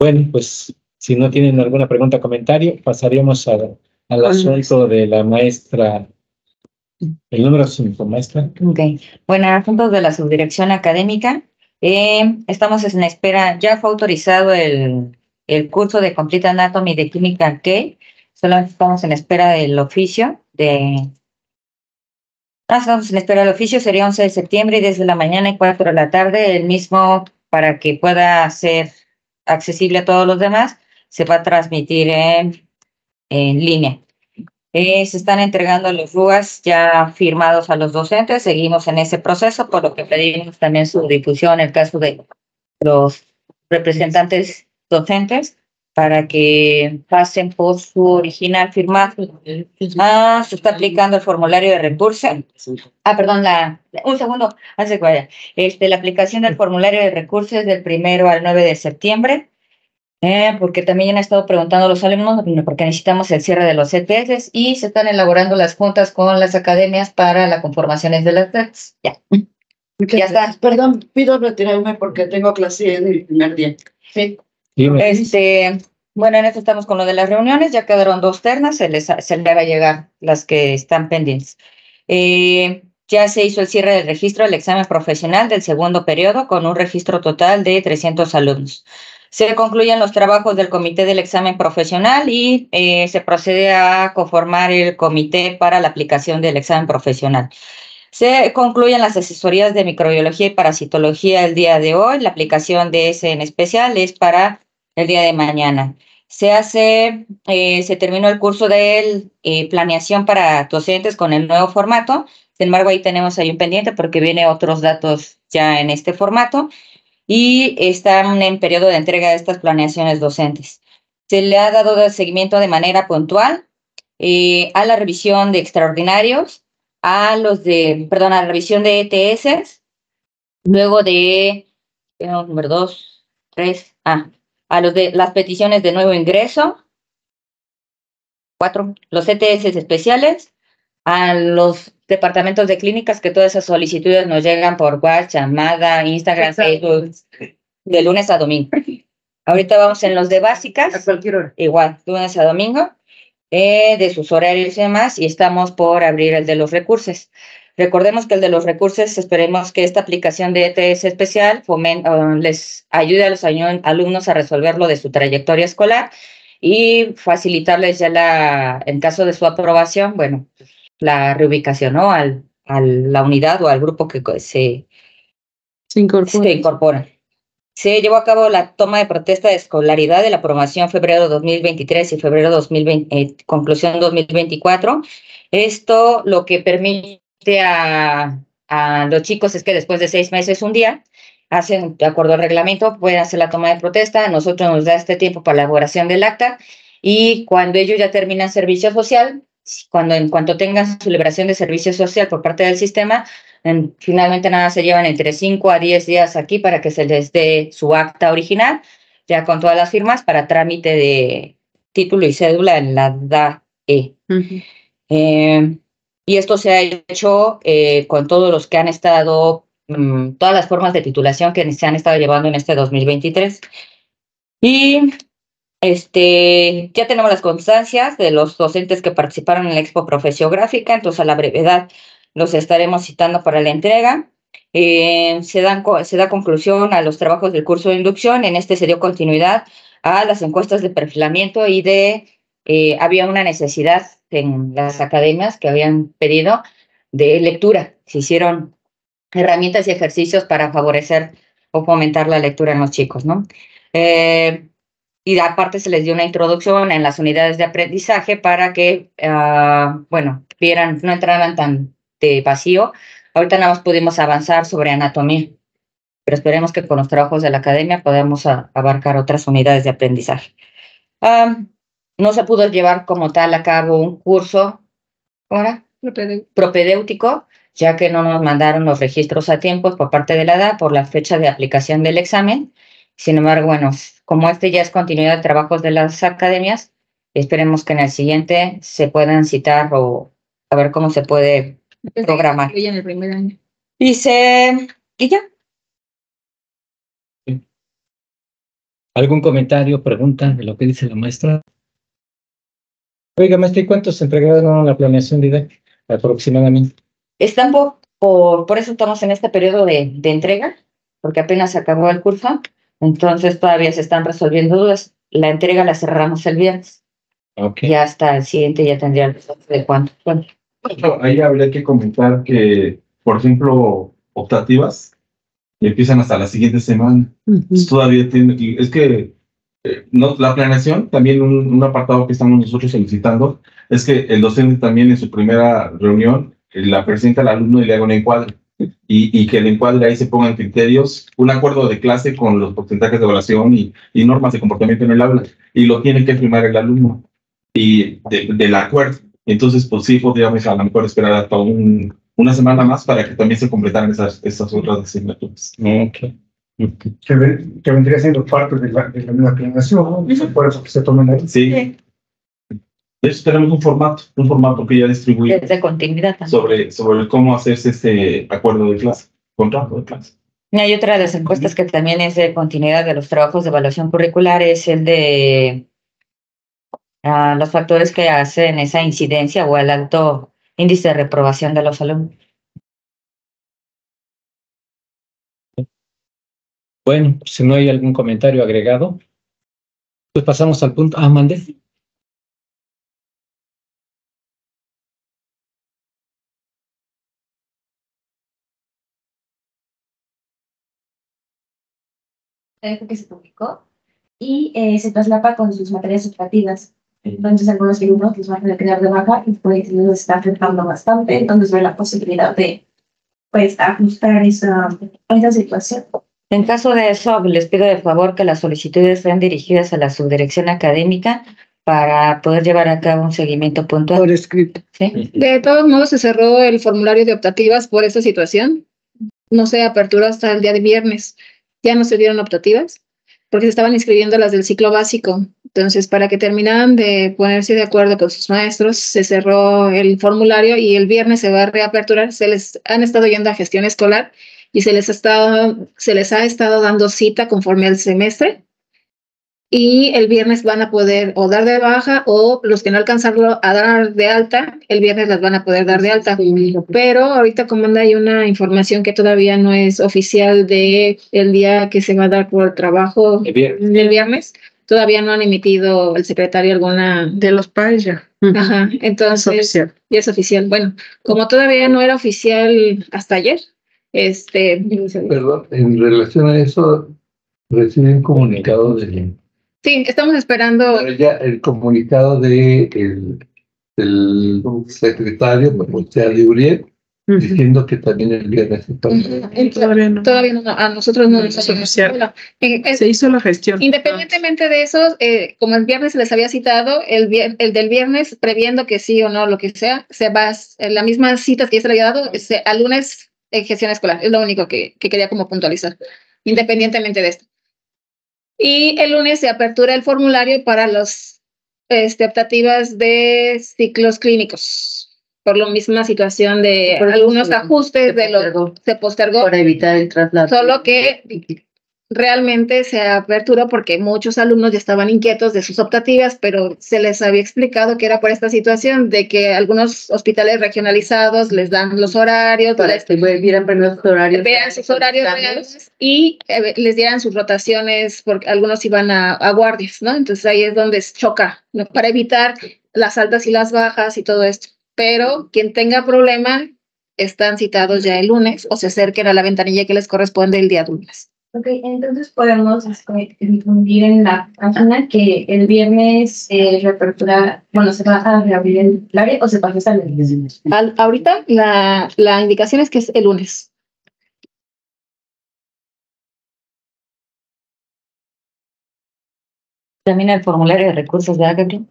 Bueno, pues si no tienen alguna pregunta o comentario, pasaríamos a, al asunto de la maestra, el número 5, maestra. Ok. Bueno, asuntos de la subdirección académica. eh, estamos en espera, ya fue autorizado el, el curso de Complete Anatomy de Química K. Solamente estamos en espera del oficio de. Ah, estamos en espera del oficio, sería 11 de septiembre y desde la mañana y 4 de la tarde, el mismo para que pueda ser accesible a todos los demás, se va a transmitir en línea. Eh, se están entregando los RUAS ya firmados a los docentes, seguimos en ese proceso, por lo que pedimos también su difusión en el caso de los representantes docentes para que pasen por su original firmado. Ah, se está aplicando el formulario de recurso. Ah, perdón, la, un segundo, vaya. Este, la aplicación del formulario de recursos es del primero al 9 de septiembre. Eh, porque también han estado preguntando a los alumnos, porque necesitamos el cierre de los ETS y se están elaborando las juntas con las academias para la conformación de las TETs. Ya, ya está. Perdón, pido retirarme porque tengo clase en el primer día. Sí. Dime. Este, bueno, en esto estamos con lo de las reuniones, ya quedaron dos ternas, se les, se les va a llegar las que están pendientes. Eh, ya se hizo el cierre del registro del examen profesional del segundo periodo con un registro total de 300 alumnos. Se concluyen los trabajos del comité del examen profesional y eh, se procede a conformar el comité para la aplicación del examen profesional. Se concluyen las asesorías de microbiología y parasitología el día de hoy. La aplicación de ese en especial es para el día de mañana. Se hace, eh, se terminó el curso de eh, planeación para docentes con el nuevo formato. Sin embargo, ahí tenemos ahí un pendiente porque viene otros datos ya en este formato y están en periodo de entrega de estas planeaciones docentes. Se le ha dado seguimiento de manera puntual eh, a la revisión de extraordinarios, a los de, perdón, a la revisión de ETS, luego de, número dos, tres, ah, a los de las peticiones de nuevo ingreso, cuatro, los ETS especiales, a los departamentos de clínicas que todas esas solicitudes nos llegan por WhatsApp, llamada, Instagram, Facebook, de lunes a domingo. Ahorita vamos en los de básicas. A cualquier hora. Igual, lunes a domingo, eh, de sus horarios y demás, y estamos por abrir el de los recursos. Recordemos que el de los recursos, esperemos que esta aplicación de ETS especial les ayude a los alumnos a resolver lo de su trayectoria escolar y facilitarles ya la, en caso de su aprobación, bueno, la reubicación, ¿no? Al, a la unidad o al grupo que se, se incorpora. se incorpora. Se llevó a cabo la toma de protesta de escolaridad de la promoción febrero 2023 y febrero 2020, eh, conclusión 2024. Esto lo que permite a, a los chicos es que después de seis meses, un día, hacen, de acuerdo al reglamento, pueden hacer la toma de protesta. Nosotros nos da este tiempo para la elaboración del acta y cuando ellos ya terminan servicio social, cuando en cuanto tengan su liberación de servicio social por parte del sistema, finalmente nada se llevan entre 5 a 10 días aquí para que se les dé su acta original, ya con todas las firmas para trámite de título y cédula en la DAE. Eh, y esto se ha hecho eh, con todos los que han estado, mm, todas las formas de titulación que se han estado llevando en este 2023. Y este, ya tenemos las constancias de los docentes que participaron en la Expo Profesiográfica, entonces a la brevedad los estaremos citando para la entrega. Eh, se, se da conclusión a los trabajos del curso de inducción, en este se dio continuidad a las encuestas de perfilamiento y de, eh, había una necesidad en las academias que habían pedido de lectura, se hicieron herramientas y ejercicios para favorecer o fomentar la lectura en los chicos, ¿no? Eh, y aparte se les dio una introducción en las unidades de aprendizaje para que, uh, bueno, vieran, no entraran tan de vacío. Ahorita nada más pudimos avanzar sobre anatomía, pero esperemos que con los trabajos de la academia podamos abarcar otras unidades de aprendizaje. Um, no se pudo llevar como tal a cabo un curso ahora propedéutico, ya que no nos mandaron los registros a tiempo por parte de la edad por la fecha de aplicación del examen. Sin embargo, bueno, como este ya es continuidad de trabajos de las academias, esperemos que en el siguiente se puedan citar o a ver cómo se puede programar. En el primer año. Y se... y ya. ¿Algún comentario, pregunta de lo que dice la maestra? Oiga, maestra, ¿y cuántos entregaron la planeación de aproximadamente? Están por, por, por eso estamos en este periodo de, de entrega, porque apenas se acabó el curso. Entonces todavía se están resolviendo dudas. La entrega la cerramos el viernes. Okay. Ya hasta el siguiente ya tendría el de cuánto. Ahí habría que comentar que, por ejemplo, optativas empiezan hasta la siguiente semana. Uh -huh. Todavía tiene, es que eh, no, la planeación, también un, un, apartado que estamos nosotros solicitando, es que el docente también en su primera reunión eh, la presenta al alumno y le haga un encuadre y, y, que el encuadre ahí se pongan criterios, un acuerdo de clase con los porcentajes de evaluación y, y, normas de comportamiento en el aula, y lo tiene que firmar el alumno y de, del acuerdo. Entonces, pues sí, podríamos a lo mejor esperar hasta un, una semana más para que también se completaran esas, esas otras asignaturas. Okay. Que, ven, que, vendría siendo parte de la, de la misma planeación, ¿no? Uh -huh. por eso que se toman ahí. Sí. sí hecho, tenemos un formato, un formato que ya distribuí. Desde continuidad también. Sobre, sobre cómo hacerse este acuerdo de clase, contrato de clase. Y hay otra de las encuestas que también es de continuidad de los trabajos de evaluación curricular, es el de ah, los factores que hacen esa incidencia o el alto índice de reprobación de los alumnos. Bueno, si no hay algún comentario agregado, pues pasamos al punto. Ah, mandé. Mande. que se publicó y eh, se traslapa con sus materias educativas. Entonces, algunos alumnos les van a quedar de baja y pues les está afectando bastante. Entonces, ve la posibilidad de pues ajustar esa, esa situación. En caso de eso, les pido de favor que las solicitudes sean dirigidas a la subdirección académica para poder llevar a cabo un seguimiento puntual. Por escrito. ¿sí? De todos modos, se cerró el formulario de optativas por esta situación. No se aperturó hasta el día de viernes. Ya no se dieron optativas porque se estaban inscribiendo las del ciclo básico. Entonces, para que terminaran de ponerse de acuerdo con sus maestros, se cerró el formulario y el viernes se va a reaperturar. Se les han estado yendo a gestión escolar y se les ha se les ha estado dando cita conforme al semestre. Y el viernes van a poder o dar de baja o los que no alcanzarlo a dar de alta, el viernes las van a poder dar de alta. Pero ahorita como anda hay una información que todavía no es oficial de el día que se va a dar por el trabajo El viernes. del viernes, todavía no han emitido el secretario alguna De los padres ya. Ajá, Es entonces oficial. ya es oficial. Bueno, como todavía no era oficial hasta ayer, este, Perdón, en relación a eso, reciben un comunicado de, sí, estamos esperando, pero ya el comunicado de el, del secretario, de Uriel, diciendo que también el viernes se toma. Todavía no. todavía no, a nosotros no nos oficial. Bueno, eh, es- Se hizo la gestión. Independientemente de eso, eh, como el viernes se les había citado, el, vier- el del viernes, previendo que sí o no, lo que sea, se va, en la misma cita que ya se le había dado, se- al lunes en gestión escolar. Es lo único que, que quería como puntualizar, independientemente de esto. Y el lunes se apertura el formulario para los este, optativas de ciclos clínicos, por la misma situación de Por algunos ajustes de lo se postergó. Para evitar el traslado. Solo que realmente se aperturó porque muchos alumnos ya estaban inquietos de sus optativas, pero se les había explicado que era por esta situación de que algunos hospitales regionalizados les dan los horarios, Para les que vieran primero sus horarios. vean sus horarios reales y eh, les dieran sus rotaciones porque algunos iban a, a guardias, ¿no? Entonces ahí es donde choca, ¿no? Para evitar las altas y las bajas y todo esto. Pero quien tenga problema están citados ya el lunes o se acerquen a la ventanilla que les corresponde el día lunes. Ok, entonces podemos difundir en la página que el viernes eh, reapertura, bueno, se va a reabrir el área o se pasa hasta el viernes. Al- ahorita la, la indicación es que es el lunes. También el formulario de recursos, ¿verdad, Gabriel?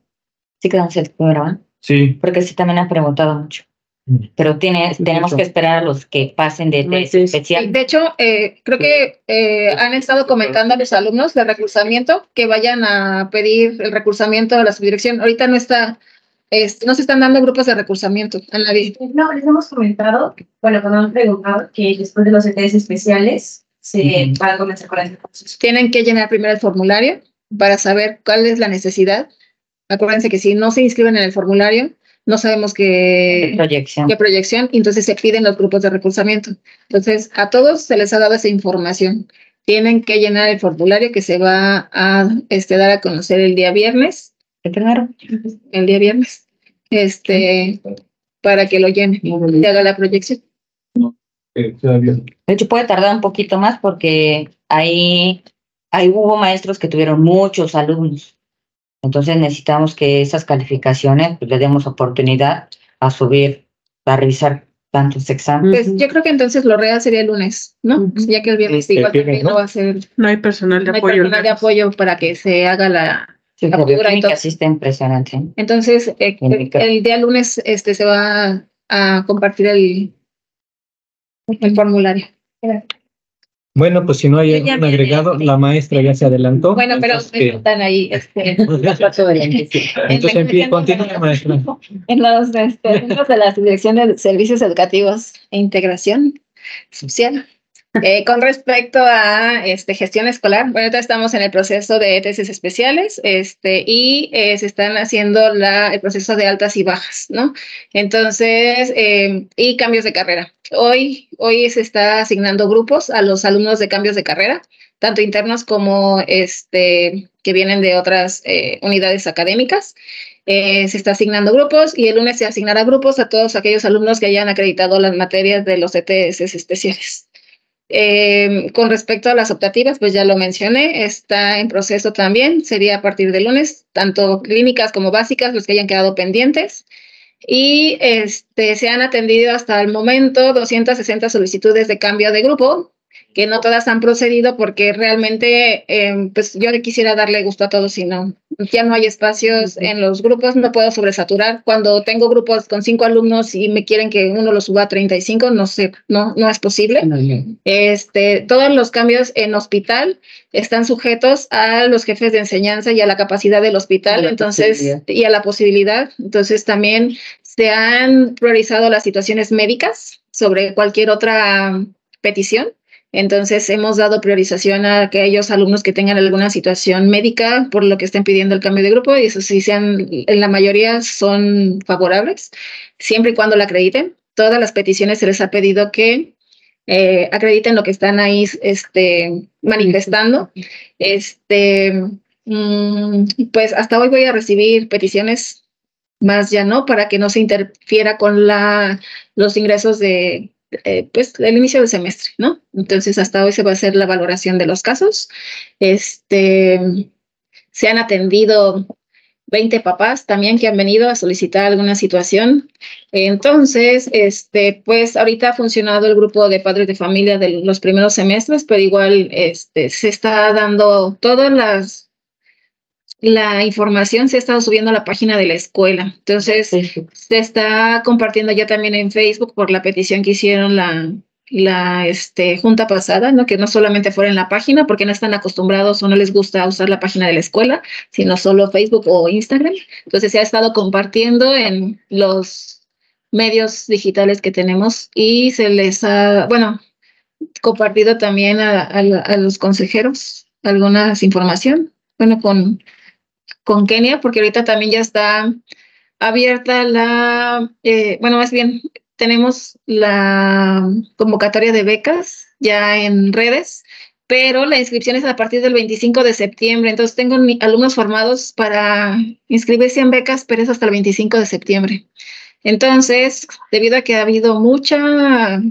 Sí quedamos el programa, Sí, porque sí también han preguntado mucho. Pero tiene, tenemos que esperar a los que pasen de Sí, sí. especial. De hecho, eh, creo que eh, han estado comentando a los alumnos de recursamiento que vayan a pedir el recursamiento a la subdirección. Ahorita no está, es- no se están dando grupos de recursamiento a nadie. No, les hemos comentado, bueno, cuando han preguntado que después de los ETS especiales se va a comenzar con las cosas. Tienen que llenar primero el formulario para saber cuál es la necesidad. Acuérdense que si no se inscriben en el formulario, no sabemos qué, Proyección. qué proyección, y entonces se piden los grupos de recursamiento. Entonces, a todos se les ha dado esa información. Tienen que llenar el formulario que se va a este, dar a conocer el día viernes, El primero. el día viernes, este, para que lo llenen y haga la proyección. De hecho, puede tardar un poquito más porque ahí, ahí hubo maestros que tuvieron muchos alumnos. Entonces necesitamos que esas calificaciones pues, le demos oportunidad a subir, a revisar tantos exámenes. Pues yo creo que entonces lo real sería el lunes, ¿no? Ujú. Ya que el viernes Sí, igual el viernes, también no ¿no? va a ser, No hay personal de no hay apoyo. personal de apoyo para que se haga la, Sí, la está impresionante. Entonces, eh, el, día lunes este, se va a compartir el, el formulario. Bueno, pues si no hay me- agregado, la maestra ya se adelantó. Bueno, pero Entonces, que- están ahí este, entonces empie- continúe, maestra. en los este, centros de la Dirección de Servicios Educativos e Integración Social. Eh, con respecto a este, gestión escolar, bueno, estamos en el proceso de tesis especiales este, y eh, se están haciendo el proceso de altas y bajas, ¿no? Entonces, eh, y cambios de carrera. Hoy, se está asignando grupos a los alumnos de cambios de carrera, tanto internos como este, que vienen de otras eh, unidades académicas. Se está asignando grupos y el lunes se asignará grupos a todos aquellos alumnos que hayan acreditado las materias de los ETS especiales. Eh, con respecto a las optativas, pues ya lo mencioné, está en proceso también, sería a partir del lunes, tanto clínicas como básicas, los que hayan quedado pendientes. Y este, se han atendido hasta el momento 260 solicitudes de cambio de grupo, que no todas han procedido porque realmente, eh, pues yo le quisiera darle gusto a todos y no, ya no hay espacios en los grupos, no puedo sobresaturar. Cuando tengo grupos con cinco alumnos y me quieren que uno lo suba a 35, no sé, no, no es posible. Este, todos los cambios en hospital están sujetos a los jefes de enseñanza y a la capacidad del hospital, entonces, y a la posibilidad. Entonces también se han priorizado las situaciones médicas sobre cualquier otra petición. Entonces, hemos dado priorización a aquellos alumnos que tengan alguna situación médica por lo que estén pidiendo el cambio de grupo y eso sí, sean, en la mayoría son favorables, siempre y cuando la acrediten. Todas las peticiones se les ha pedido que eh, acrediten lo que están ahí este, manifestando. Este, mm, pues hasta hoy voy a recibir peticiones más ya no, para que no se interfiera con la, los ingresos de, eh, pues el inicio del semestre, ¿no? Entonces hasta hoy se va a hacer la valoración de los casos. Este, se han atendido 20 papás también que han venido a solicitar alguna situación. Entonces, este, pues ahorita ha funcionado el grupo de padres de familia de los primeros semestres, pero igual este, se está dando todas las la información se ha estado subiendo a la página de la escuela. Entonces, se está compartiendo ya también en Facebook por la petición que hicieron la, la este, junta pasada, ¿no? que no solamente fuera en la página, porque no están acostumbrados o no les gusta usar la página de la escuela, sino solo Facebook o Instagram. Entonces, se ha estado compartiendo en los medios digitales que tenemos y se les ha, bueno, compartido también a, a los consejeros alguna información, bueno, con con Kenia, porque ahorita también ya está abierta la, eh, bueno, más bien tenemos la convocatoria de becas ya en redes, pero la inscripción es a partir del 25 de septiembre. Entonces tengo alumnos formados para inscribirse en becas, pero es hasta el 25 de septiembre. Entonces, debido a que ha habido mucha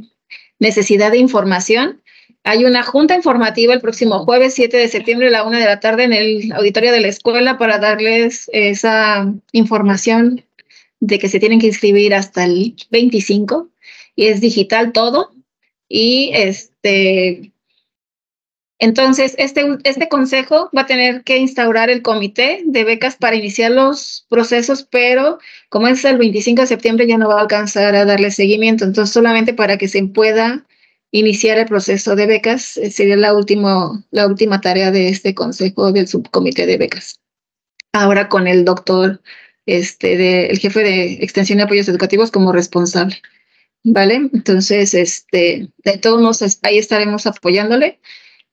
necesidad de información, hay una junta informativa el próximo jueves 7 de septiembre a la una de la tarde en el auditorio de la escuela para darles esa información de que se tienen que inscribir hasta el 25 y es digital todo. Y este, entonces, este, este consejo va a tener que instaurar el comité de becas para iniciar los procesos, pero como es el 25 de septiembre ya no va a alcanzar a darle seguimiento. Entonces, solamente para que se pueda iniciar el proceso de becas eh, sería la, último, la última tarea de este consejo del subcomité de becas. Ahora con el doctor, este, de, el jefe de extensión de apoyos educativos como responsable. ¿Vale? Entonces, este, de todos modos, ahí estaremos apoyándole.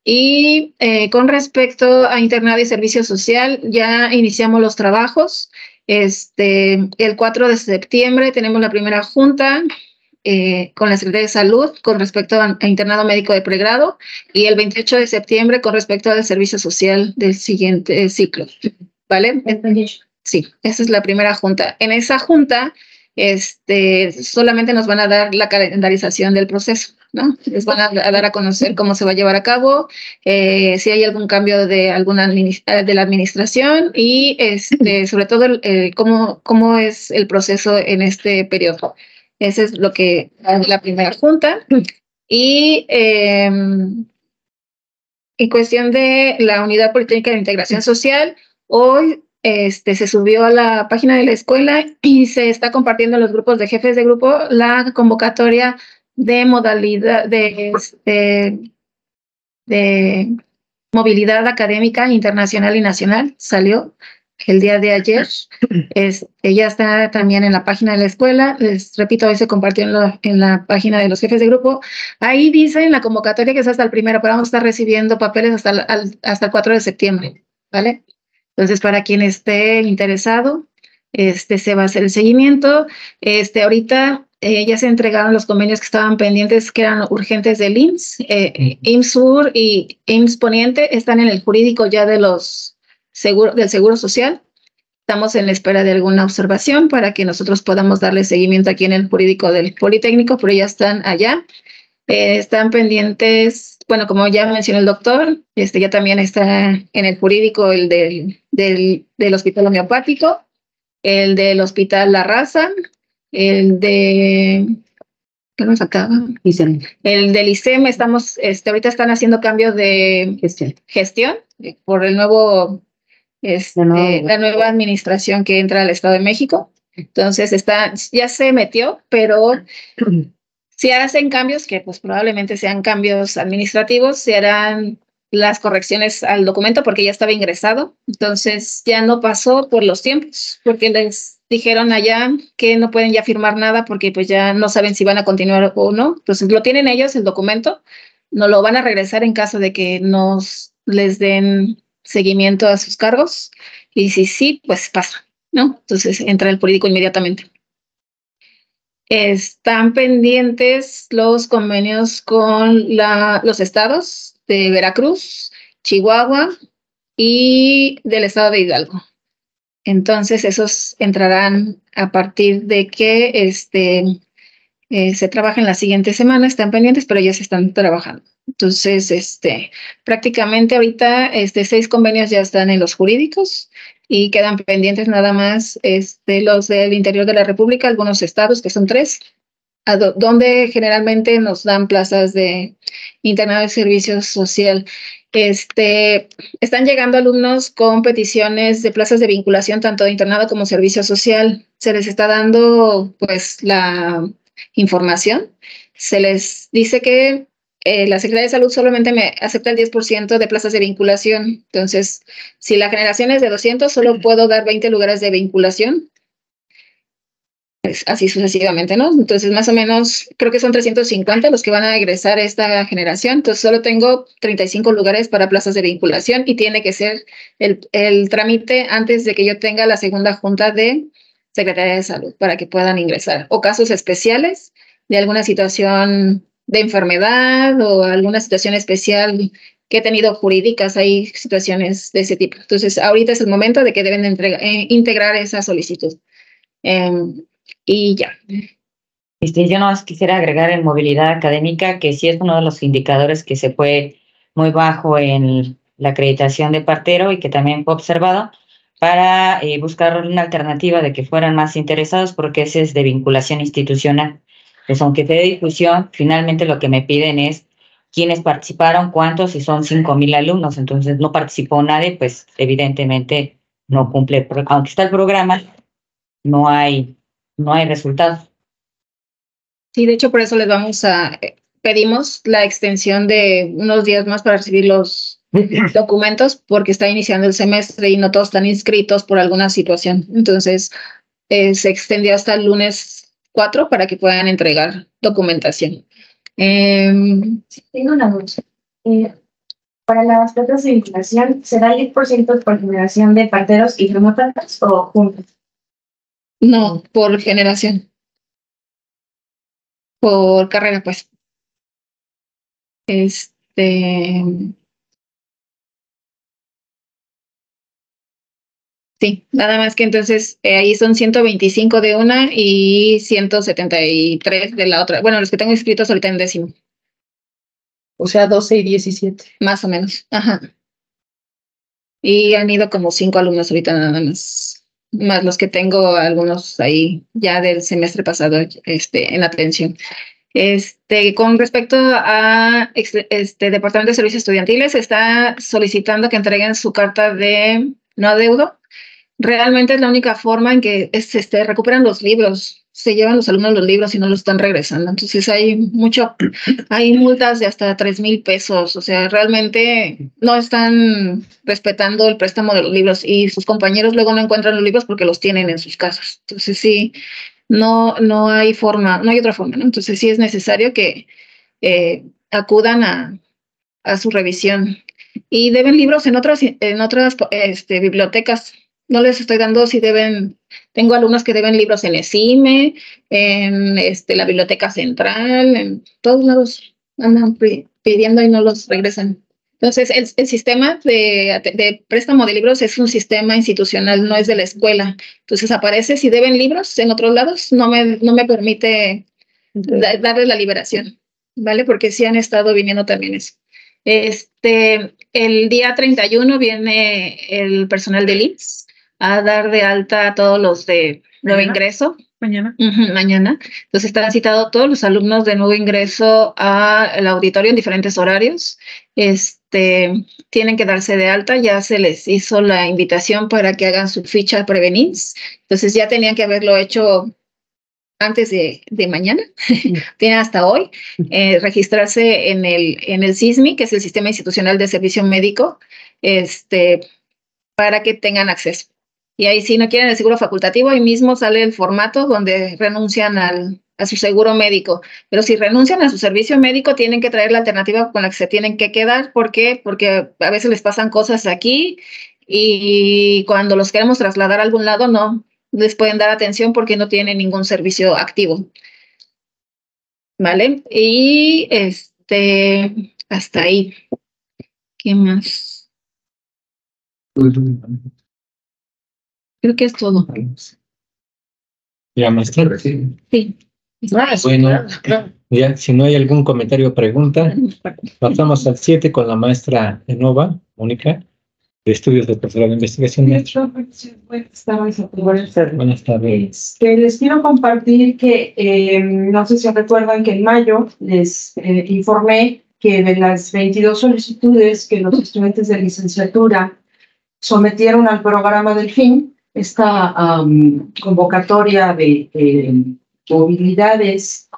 Y eh, con respecto a internado y servicio social, ya iniciamos los trabajos. Este, el 4 de septiembre tenemos la primera junta eh, con la Secretaría de Salud con respecto a, internado médico de pregrado y el 28 de septiembre con respecto al servicio social del siguiente ciclo. ¿Vale? Sí, esa es la primera junta. En esa junta, este, solamente nos van a dar la calendarización del proceso, ¿no? Les van a, dar a conocer cómo se va a llevar a cabo, eh, si hay algún cambio de alguna de la administración y este, sobre todo eh, cómo, cómo es el proceso en este periodo. Esa es lo que la primera junta. Y em, en cuestión de la Unidad Politécnica de Integración Social, hoy este, se subió a la página de la escuela y se está compartiendo en los grupos de jefes de grupo la convocatoria de modalidad de, este, de movilidad académica internacional y nacional. Salió el día de ayer. [clears throat] Es, ella está también en la página de la escuela. Les repito, hoy se compartió en la, en la página de los jefes de grupo. Ahí dice en la convocatoria que es hasta el primero, pero vamos a estar recibiendo papeles hasta el, hasta el 4 de septiembre. ¿Vale? Entonces, para quien esté interesado, este se va a hacer el seguimiento. Este, ahorita eh, ya se entregaron los convenios que estaban pendientes, que eran urgentes del IMSS, eh, IMSS Sur y IMSS Poniente, están en el jurídico ya de los seguro, del Seguro Social. Estamos en la espera de alguna observación para que nosotros podamos darle seguimiento aquí en el jurídico del Politécnico, pero ya están allá. Eh, están pendientes, bueno, como ya mencionó el doctor, este ya también está en el jurídico el del, del, del Hospital Homeopático, el del Hospital La Raza, el de ¿qué nos acaba? El del ICEM, estamos, este, ahorita están haciendo cambios de gestión, gestión eh, por el nuevo este, la nueva administración que entra al Estado de México. Entonces está, ya se metió, pero [clears throat] si hacen cambios, que pues probablemente sean cambios administrativos, se harán las correcciones al documento porque ya estaba ingresado. Entonces ya no pasó por los tiempos, porque les dijeron allá que no pueden ya firmar nada porque pues ya no saben si van a continuar o no. Entonces lo tienen ellos, el documento, no lo van a regresar en caso de que nos les den seguimiento a sus cargos y si sí, pues pasa, ¿no? Entonces entra el político inmediatamente. Están pendientes los convenios con los estados de Veracruz, Chihuahua y del estado de Hidalgo. Entonces, esos entrarán a partir de que este, eh, se trabaja en la siguiente semana, están pendientes, pero ya se están trabajando. Entonces, este, prácticamente ahorita este, seis convenios ya están en los jurídicos y quedan pendientes nada más este, los del interior de la República, algunos estados, que son tres, donde generalmente nos dan plazas de internado de servicio social. Este, están llegando alumnos con peticiones de plazas de vinculación, tanto de internado como servicio social. Se les está dando, pues, la información. Se les dice que eh, la Secretaría de Salud solamente me acepta el 10% de plazas de vinculación. Entonces, si la generación es de 200, solo puedo dar 20 lugares de vinculación. Pues así sucesivamente, ¿no? Entonces, más o menos, creo que son 350 los que van a egresar esta generación. Entonces, solo tengo 35 lugares para plazas de vinculación y tiene que ser el, el trámite antes de que yo tenga la segunda junta de Secretaría de Salud para que puedan ingresar. O casos especiales de alguna situación de enfermedad o alguna situación especial que he tenido jurídicas, hay situaciones de ese tipo. Entonces, ahorita es el momento de que deben eh, integrar esa solicitud. Em, y ya. Este, yo no quisiera agregar en movilidad académica, que sí es uno de los indicadores que se fue muy bajo en la acreditación de partero y que también fue observado, para eh, buscar una alternativa de que fueran más interesados, porque ese es de vinculación institucional pues aunque sea de difusión, finalmente lo que me piden es quiénes participaron, cuántos, y son cinco mil alumnos, entonces no participó nadie, pues evidentemente no cumple, aunque está el programa, no hay, no hay resultados. Sí, de hecho por eso les vamos a, eh, pedimos la extensión de unos días más para recibir los [clears throat] documentos porque está iniciando el semestre y no todos están inscritos por alguna situación. Entonces, eh, se extendió hasta el lunes cuatro para que puedan entregar documentación. Em, tengo una duda. Eh, para las plazas de vinculación, ¿será el 10% por generación de parteros y remotas o juntos? No, por generación. Por carrera, pues. Este. Sí, nada más que entonces eh, ahí son 125 de una y 173 de la otra. Bueno, los que tengo inscritos ahorita en décimo. O sea, 12 y 17. Más o menos. Ajá. Y han ido como cinco alumnos ahorita nada más. Más los que tengo algunos ahí ya del semestre pasado este, en atención. Este, con respecto a este Departamento de Servicios Estudiantiles, está solicitando que entreguen su carta de no adeudo realmente es la única forma en que se este, recuperan los libros. se llevan los alumnos los libros y no los están regresando. Entonces hay mucho, hay multas de hasta tres mil pesos. O sea, realmente no están respetando el préstamo de los libros y sus compañeros luego no encuentran los libros porque los tienen en sus casas. Entonces sí, no, no hay forma, no hay otra forma. ¿no? Entonces sí es necesario que eh, acudan a, a su revisión y deben libros en otras, en otras este, bibliotecas. No les estoy dando si deben, tengo alumnos que deben libros en ESIME, en este, la Biblioteca Central, en todos lados andan pidiendo y no los regresan. Entonces, el, el sistema de, de, préstamo de libros es un sistema institucional, no es de la escuela. Entonces, aparece si deben libros en otros lados, no me, no me permite da, darles la liberación, ¿vale? Porque sí han estado viniendo también eso. Este, el día 31 viene el personal del IMSS a dar de alta a todos los de nuevo ingreso. Mañana. Uh -huh, mañana. Entonces están citados todos los alumnos de nuevo ingreso al auditorio en diferentes horarios. Este, tienen que darse de alta, ya se les hizo la invitación para que hagan su ficha prevenins. Entonces ya tenían que haberlo hecho antes de, de mañana, [laughs] tienen hasta hoy, eh, registrarse en el, en el SISMI, que es el Sistema Institucional de Servicio Médico, este, para que tengan acceso. Y ahí si no quieren el seguro facultativo, ahí mismo sale el formato donde renuncian al, a su seguro médico. Pero si renuncian a su servicio médico, tienen que traer la alternativa con la que se tienen que quedar. ¿Por qué? Porque a veces les pasan cosas aquí y cuando los queremos trasladar a algún lado, no, les pueden dar atención porque no tienen ningún servicio activo. ¿Vale? Y este, hasta ahí. ¿Qué más? Creo que es todo. Ya, maestra. Sí. Bueno, ya, si no hay algún comentario o pregunta, pasamos al 7 con la maestra Enova, Mónica de estudios de profesor de investigación. Buenas tardes. Buenas tardes. Que les quiero compartir que eh, no sé si recuerdan que en mayo les eh, informé que de las 22 solicitudes que los estudiantes de licenciatura sometieron al programa del FIN, esta convocatoria de eh, movilidades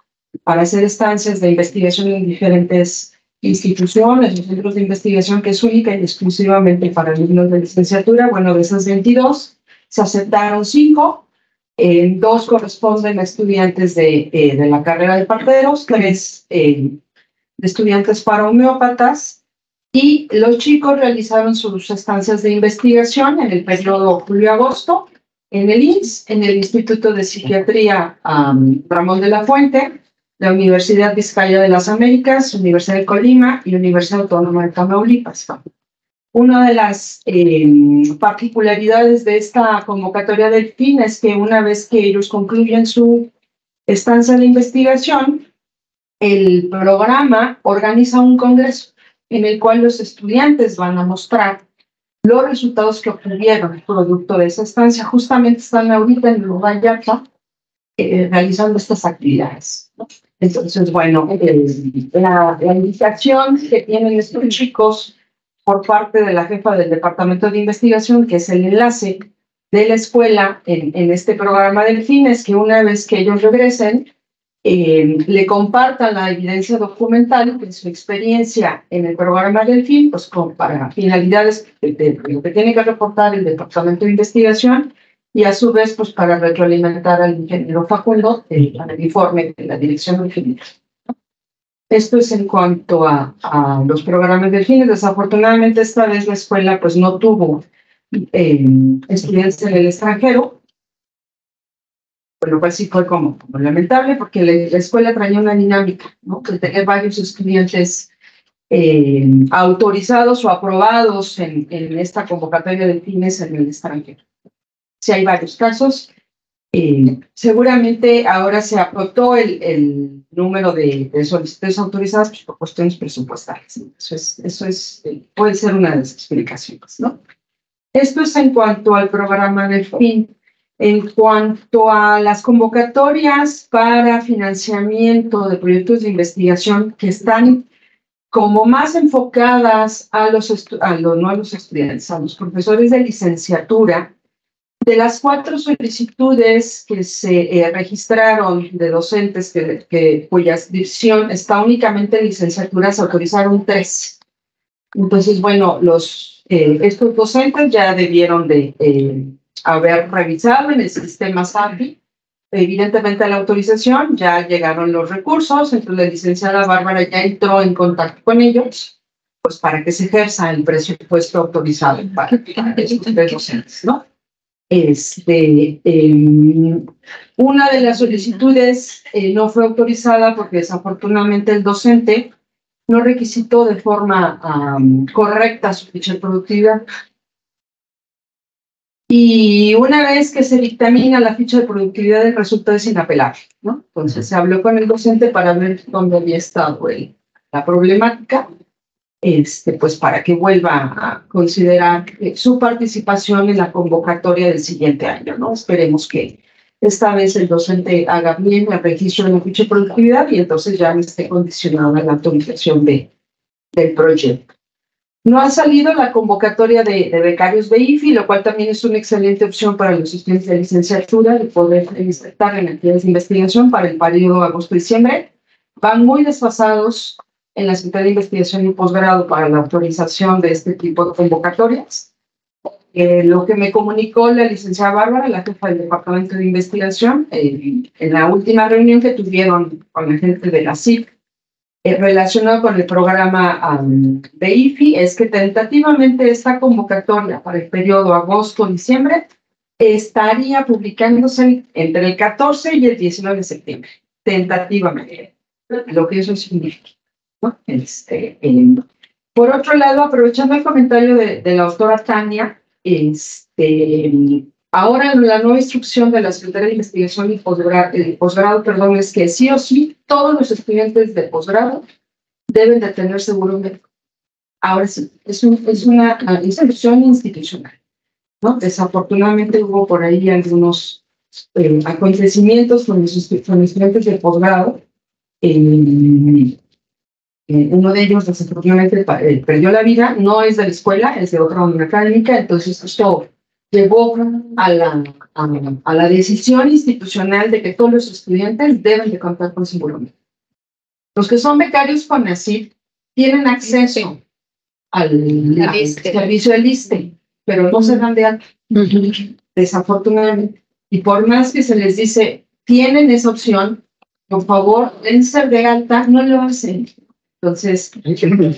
para hacer estancias de investigación en diferentes instituciones o centros de investigación que es única y exclusivamente para alumnos de licenciatura. Bueno, de esas 22 se aceptaron cinco, eh, dos corresponden a estudiantes de, eh, de la carrera de parteros, tres eh, de estudiantes para homeópatas y los chicos realizaron sus estancias de investigación en el periodo julio-agosto en el INS, en el Instituto de Psiquiatría um, Ramón de la Fuente, la Universidad Vizcaya de las Américas, Universidad de Colima y Universidad Autónoma de Tamaulipas. Una de las eh, particularidades de esta convocatoria del FIN es que una vez que ellos concluyen su estancia de investigación, el programa organiza un congreso en el cual los estudiantes van a mostrar los resultados que obtuvieron producto de esa estancia. Justamente están ahorita en Vallarta eh, realizando estas actividades. ¿no? Entonces, bueno, eh, la, la, invitación que tienen estos chicos por parte de la jefa del Departamento de Investigación, que es el enlace de la escuela en, en este programa del FIN, es que una vez que ellos regresen, eh, le compartan la evidencia documental de su experiencia en el programa del FIN, pues con, para finalidades de, de lo que tiene que reportar el Departamento de Investigación y a su vez pues para retroalimentar al ingeniero Facundo el, el informe de la dirección original. Esto es en cuanto a, a los programas del FIN. Desafortunadamente esta vez la escuela pues no tuvo eh, estudiantes en el extranjero, lo cual sí fue como, como lamentable porque la, la, escuela traía una dinámica, ¿no? De tener varios estudiantes eh, autorizados o aprobados en, en esta convocatoria de fines en el extranjero si hay varios casos. Eh, seguramente ahora se aportó el, el número de, de, solicitudes autorizadas pues, por cuestiones presupuestarias. Eso, es, eso es, eh, puede ser una de las explicaciones. ¿no? Esto es en cuanto al programa del FIN. En cuanto a las convocatorias para financiamiento de proyectos de investigación que están como más enfocadas a los, a los no a los estudiantes, a los profesores de licenciatura, De las cuatro solicitudes que se eh, registraron de docentes que, que, cuya división está únicamente en licenciatura, se autorizaron tres. Entonces, bueno, los, eh, estos docentes ya debieron de eh, haber revisado en el sistema SAPI. Evidentemente la autorización, ya llegaron los recursos, entonces la licenciada Bárbara ya entró en contacto con ellos, pues para que se ejerza el presupuesto autorizado para, para estos tres docentes, ¿no? Este, eh, una de las solicitudes eh, no fue autorizada porque desafortunadamente el docente no requisitó de forma um, correcta su ficha de productividad. Y una vez que se dictamina la ficha de productividad, el resultado es inapelable, ¿no? Entonces se habló con el docente para ver dónde había estado el, la problemática este, pues para que vuelva a considerar eh, su participación en la convocatoria del siguiente año, ¿no? Esperemos que esta vez el docente haga bien el registro de la ficha de productividad y entonces ya esté condicionada la autorización de, del proyecto. No ha salido la convocatoria de, de, becarios de IFI, lo cual también es una excelente opción para los estudiantes de licenciatura de poder estar en actividades de investigación para el periodo agosto-diciembre. Van muy desfasados en la Secretaría de Investigación y Posgrado para la autorización de este tipo de convocatorias. Eh, lo que me comunicó la licenciada Bárbara, la jefa del Departamento de Investigación, eh, en la última reunión que tuvieron con la gente de la CIP, eh, relacionado con el programa um, de IFI, es que tentativamente esta convocatoria para el periodo agosto-diciembre estaría publicándose entre el 14 y el 19 de septiembre, tentativamente, lo que eso significa. Este, eh, por otro lado, aprovechando el comentario de, de la doctora Tania, este, ahora la nueva instrucción de la Secretaría de Investigación y posgrado, posgrado, perdón, es que sí o sí todos los estudiantes de posgrado deben de tener seguro médico. Ahora sí, es, un, es una instrucción institucional. ¿no? Desafortunadamente hubo por ahí algunos eh, acontecimientos con los, estudiantes de posgrado eh, eh, uno de ellos desafortunadamente eh, perdió la vida, no es de la escuela, es de otra académica, entonces esto llevó a la, a, la decisión institucional de que todos los estudiantes deben de contar con seguro Los que son becarios con ACID tienen acceso al, al servicio del ISTE, pero no se dan de alta, desafortunadamente. Y por más que se les dice, tienen esa opción, por favor, den ser de alta, no lo hacen. Entonces,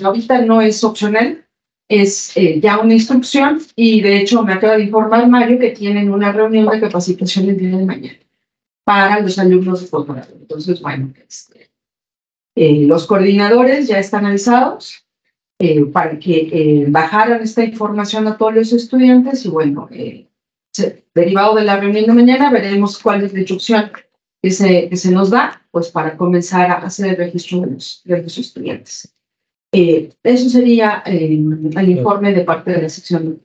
ahorita no es opcional, es eh, ya una instrucción y de hecho me acaba de informar Mario que tienen una reunión de capacitación el día de mañana para los alumnos de posgrado. Entonces, bueno, este, eh, los coordinadores ya están avisados eh, para que bajaran esta información a todos los estudiantes y bueno, derivado de la reunión de mañana veremos cuál es la instrucción que se, que se nos da pues para comenzar a hacer el registro de los, de los estudiantes. Eh, eso sería eh, el informe de parte de la sección.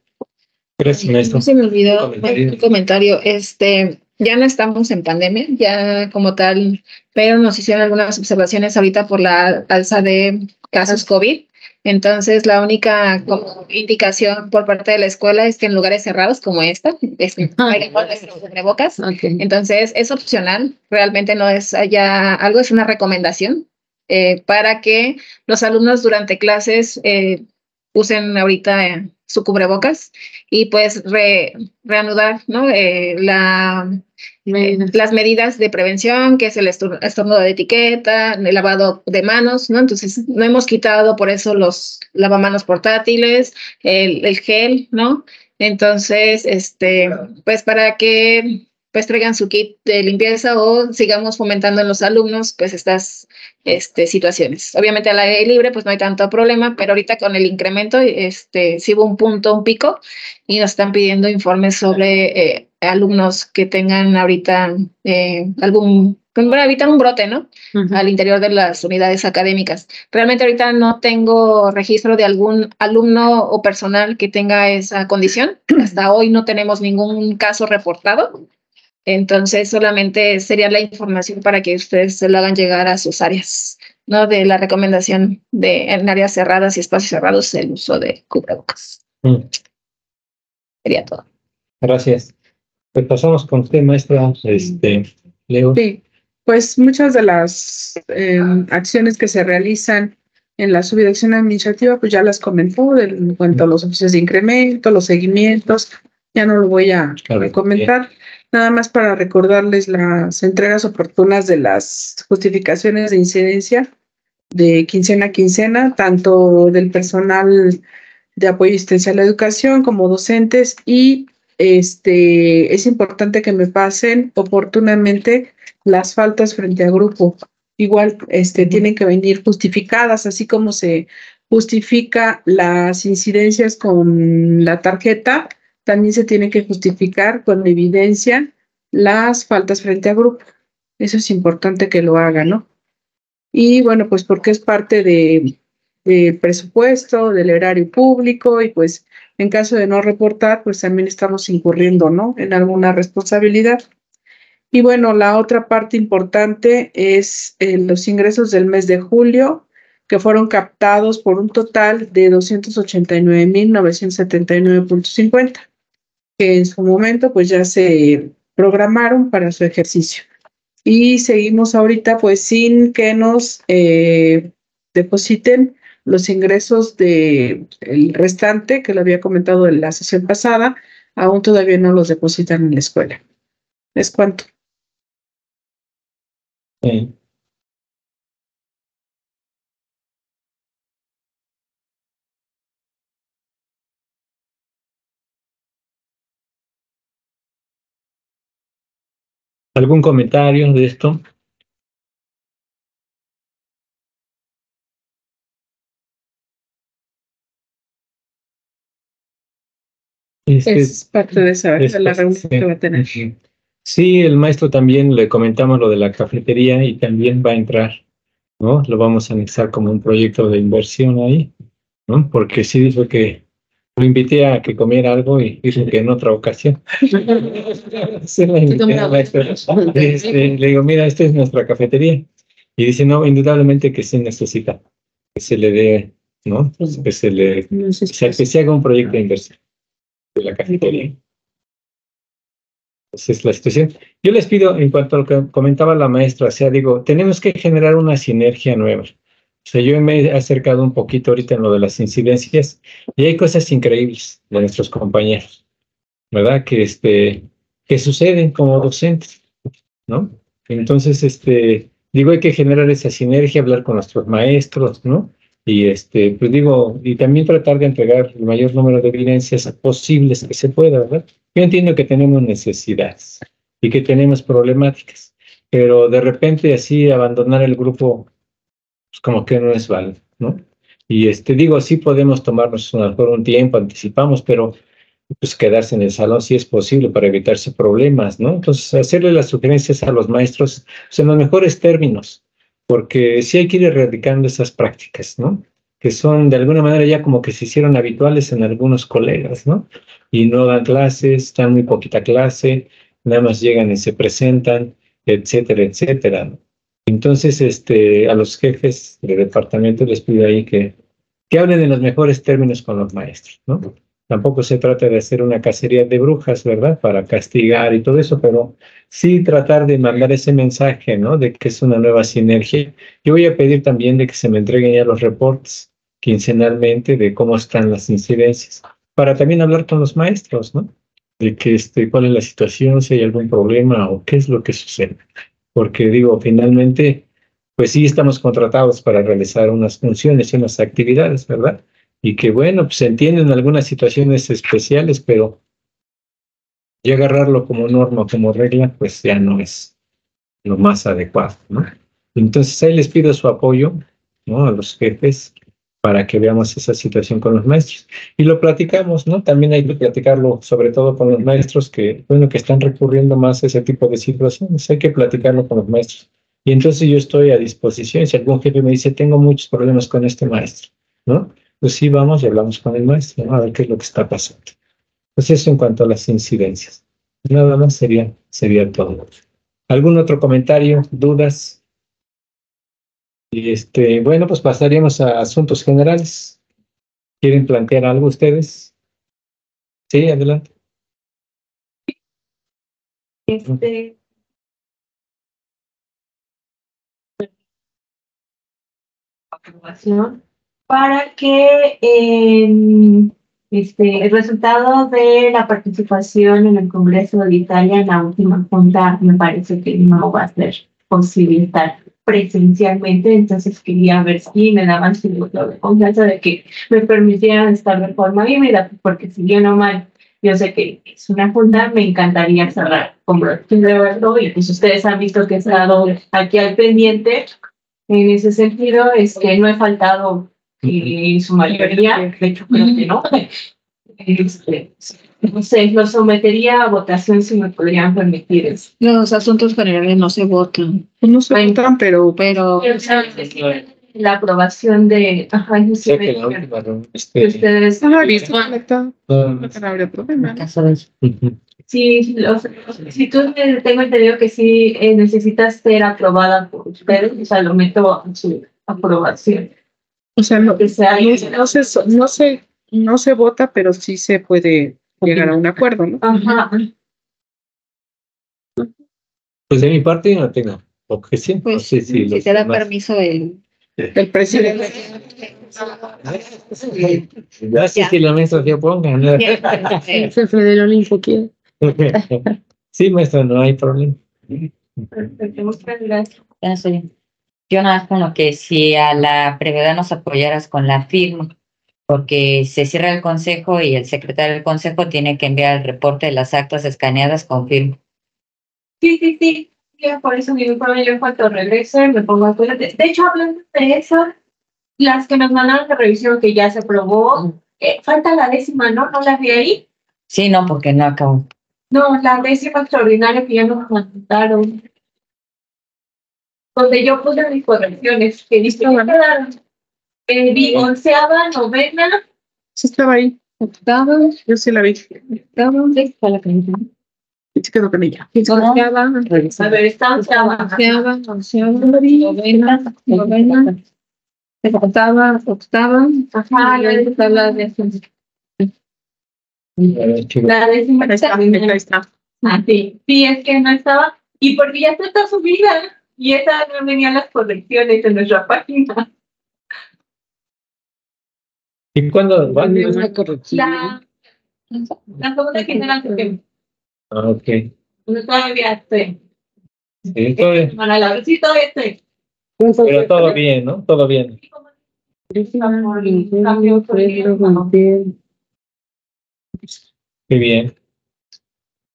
Gracias, maestro. Se me olvidó un comentario. Este, ya no estamos en pandemia, ya como tal, pero nos hicieron algunas observaciones ahorita por la alza de casos COVID. Entonces, la única como indicación por parte de la escuela es que en lugares cerrados como esta, es cubrebocas. Okay. Entonces, es opcional, realmente no es ya algo, es una recomendación eh, para que los alumnos durante clases eh, usen ahorita su cubrebocas y pues re, reanudar ¿no? Eh, la, eh, las medidas de prevención, que es el estornudo de etiqueta, el lavado de manos, ¿no? Entonces, no hemos quitado por eso los lavamanos portátiles, el, el gel, ¿no? Entonces, este, pues para que pues traigan su kit de limpieza o sigamos fomentando en los alumnos pues estas este, situaciones. Obviamente al aire libre pues no hay tanto problema, pero ahorita con el incremento este, sí hubo un punto, un pico y nos están pidiendo informes sobre eh, alumnos que tengan ahorita eh, algún bueno, ahorita un brote, ¿no? Uh -huh. Al interior de las unidades académicas. Realmente ahorita no tengo registro de algún alumno o personal que tenga esa condición. [clears throat] Hasta hoy no tenemos ningún caso reportado. Entonces, solamente sería la información para que ustedes se lo hagan llegar a sus áreas, ¿no? De la recomendación de en áreas cerradas y espacios cerrados el uso de cubrebocas. Mm. Sería todo. Gracias. Pues pasamos con usted, maestra, este, Leo. Sí, pues muchas de las eh, acciones que se realizan en la subdirección administrativa, pues ya las comentó en cuanto a los oficios de incremento, los seguimientos, ya no lo voy a Correcto, comentar. Nada más para recordarles las entregas oportunas de las justificaciones de incidencia de quincena a quincena, tanto del personal de apoyo asistencial a la educación como docentes y este es importante que me pasen oportunamente las faltas frente a grupo. Igual este tienen que venir justificadas, así como se justifica las incidencias con la tarjeta, también se tiene que justificar con evidencia las faltas frente a grupo. Eso es importante que lo hagan, ¿no? Y bueno, pues porque es parte de, del presupuesto, del erario público y pues en caso de no reportar, pues también estamos incurriendo, ¿no? En alguna responsabilidad. Y bueno, la otra parte importante es eh, los ingresos del mes de julio, que fueron captados por un total de 289.979.50, que en su momento pues ya se programaron para su ejercicio. Y seguimos ahorita pues sin que nos eh, depositen los ingresos de el restante que lo había comentado en la sesión pasada, aún todavía no los depositan en la escuela. ¿Es cuánto? Sí. ¿Algún comentario de esto? Es que- Es parte de esa la es- reunión sí. que va a tener. Sí, el maestro también le comentamos lo de la cafetería y también va a entrar, ¿no? Lo vamos a anexar como un proyecto de inversión ahí, ¿no? Porque sí dijo que lo invité a que comiera algo y dijo que en otra ocasión. [laughs] Sí, la invité al maestro. Este, le digo, mira, esta es nuestra cafetería. Y dice, no, indudablemente que sí necesita que se le dé, ¿no? Que se le, o sea, que se haga un proyecto de inversión de la cafetería. Esa es la situación. Yo les pido, en cuanto a lo que comentaba la maestra, o sea, digo, tenemos que generar una sinergia nueva. O sea, yo me he acercado un poquito ahorita en lo de las incidencias y hay cosas increíbles de nuestros compañeros, ¿verdad? Que, este, que suceden como docentes, ¿no? Entonces, este, digo, hay que generar esa sinergia, hablar con nuestros maestros, ¿no? Y este, pues digo, y también tratar de entregar el mayor número de evidencias posibles que se pueda, ¿verdad? Yo entiendo que tenemos necesidades y que tenemos problemáticas, pero de repente así abandonar el grupo, pues como que no es válido, ¿no? Y este, digo, sí podemos tomarnos mejor un tiempo, anticipamos, pero pues quedarse en el salón si es posible para evitarse problemas, ¿no? Entonces, hacerle las sugerencias a los maestros pues, en los mejores términos, porque sí hay que ir erradicando esas prácticas, ¿no? Que son de alguna manera ya como que se hicieron habituales en algunos colegas, ¿no? Y no dan clases, están muy poquita clase, nada más llegan y se presentan, etcétera, etcétera. ¿no? Entonces, este, a los jefes de departamento les pido ahí que, que hablen en los mejores términos con los maestros, ¿no? Tampoco se trata de hacer una cacería de brujas, ¿verdad? Para castigar y todo eso, pero sí tratar de mandar ese mensaje, ¿no? De que es una nueva sinergia. Yo voy a pedir también de que se me entreguen ya los reportes quincenalmente de cómo están las incidencias, para también hablar con los maestros, ¿no? De que este, cuál es la situación, si hay algún problema o qué es lo que sucede. Porque digo, finalmente, pues sí estamos contratados para realizar unas funciones y unas actividades, ¿verdad? Y que bueno, pues se entienden algunas situaciones especiales, pero ya agarrarlo como norma, como regla, pues ya no es lo más adecuado, ¿no? Entonces ahí les pido su apoyo, ¿no? A los jefes para que veamos esa situación con los maestros. Y lo platicamos, ¿no? También hay que platicarlo, sobre todo con los maestros que, bueno, que están recurriendo más a ese tipo de situaciones. Hay que platicarlo con los maestros. Y entonces yo estoy a disposición. Si algún jefe me dice, tengo muchos problemas con este maestro, ¿no? Pues sí, vamos y hablamos con el maestro, ¿no? A ver qué es lo que está pasando. Pues eso en cuanto a las incidencias. Nada más sería, sería todo. ¿Algún otro comentario, dudas? Y este, bueno, pues pasaríamos a asuntos generales. ¿Quieren plantear algo ustedes? Sí, adelante. Este. aprobación para que eh, este, el resultado de la participación en el Congreso de Italia en la última junta me parece que no va a ser posible estar presencialmente, entonces quería ver si me daban su de confianza de que me permitieran estar de forma híbrida, porque si yo no mal, yo sé que es una junta, me encantaría cerrar de verlo y pues ustedes han visto que he estado aquí al pendiente. En ese sentido, es que no he faltado y en su mayoría, de hecho creo que no. [laughs] Este, no sé, lo sometería a votación si me podrían permitir eso. Los asuntos generales no se votan. No se votan, pero, pero. La aprobación de. Ajá, Sé que la última, ¿no? que Este, ustedes. Ajá, listo, conectado. no, habría problema. Sí, los, si tú me- tengo entendido que sí eh, necesitas ser aprobada por ustedes, o sea, lo meto a su aprobación. O sea, no, Que sea no, no se, no se, no se vota, pero sí se puede llegar a un acuerdo, ¿no? Ajá. Pues de mi parte yo no tengo objeción. No Pues sé si si te da demás- permiso el, El presidente. No sé si la oponga. ¿no? el [laughs] Jefe del Olimpo quiere. [laughs] Sí, maestra, no hay problema. Perfecto, muchas gracias. Ya soy- Yo nada más con lo que si a la brevedad nos apoyaras con la firma, porque se cierra el consejo y el secretario del consejo tiene que enviar el reporte de las actas escaneadas con firma. Sí, sí, sí. Ya por eso mi informe yo en cuanto regrese me pongo a. De hecho, hablando de eso, las que nos mandaron de revisión que ya se aprobó, eh, falta la décima, ¿no? ¿No la vi ahí? Sí, no, porque no acabo. No, la décima extraordinaria que ya nos mandaron. Donde yo puse mis correcciones, que dice que quedaron. Eh, vi onceava, novena, Sí estaba ahí. octavo, Yo sí la vi. octavo, sexta, la que Y se quedó con ella. onceava, a ver, está onceava. onceava, onceava, novena, novena, octava, octava, Ajá, la está la chicos. La décima Ahí está, está. Ah, sí, sí, es que no estaba. Y porque ya está subida. Y esa no venían las correcciones en nuestra página. ¿Y cuándo? Una corrección. La, la segunda general, Ah, ok. no todavía estoy. Sí, bien. Para la sí, todavía estoy. Pero todo bien, ¿no? Todo bien. Muy bien.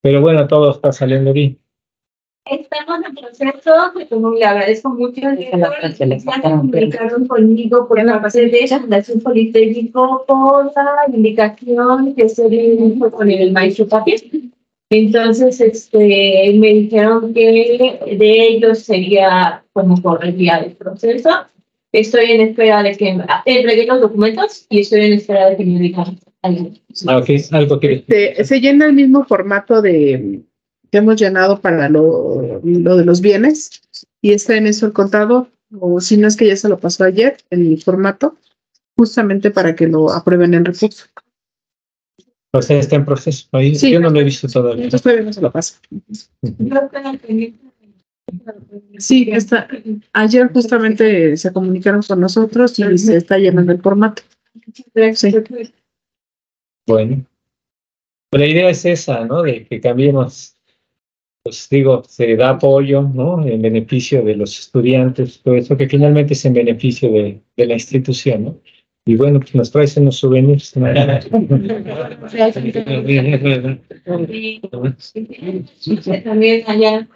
Pero bueno, todo está saliendo bien. Estamos en proceso, pues, como le agradezco mucho al la director, ya se comunicaron conmigo por parte de Fundación Politécnico por la indicación que se dio con el maestro Papi. Entonces, este, me dijeron que de ellos sería como corregía el proceso. Estoy en espera de que entregué los documentos y estoy en espera de que me digan algo. Ah, ok. Algo que Se, se llena el mismo formato de que hemos llenado para lo, lo de los bienes y está en eso el contador, o si no es que ya se lo pasó ayer, el formato, justamente para que lo aprueben en recurso. o sea, está en proceso. Ahí, Sí. Yo no lo he visto todavía. Entonces todavía no se lo. Yo pendiente. Sí, está, ayer justamente se comunicaron con nosotros y se está llenando el formato. Sí. Bueno. La idea es esa, ¿no? De que cambiemos. Pues digo, se da apoyo, ¿no? En beneficio de los estudiantes, todo eso que finalmente es en beneficio de, de la institución, ¿no? Y bueno, pues nos traes unos souvenirs. ¿no? [laughs] También allá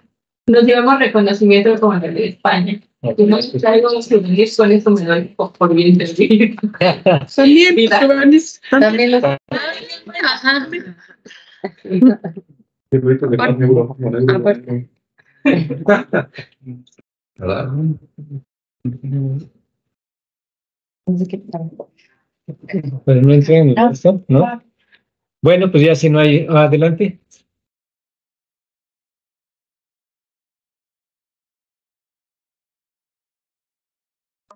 nos llevamos reconocimiento como el de España. Yo no traigo los souvenirs, con eso me doy por, por bien. También, Mira. Giovannis, También los Ajá. [laughs] [laughs] Pues no entiendo, ¿esto? ¿no? Bueno, pues ya si no hay, adelante.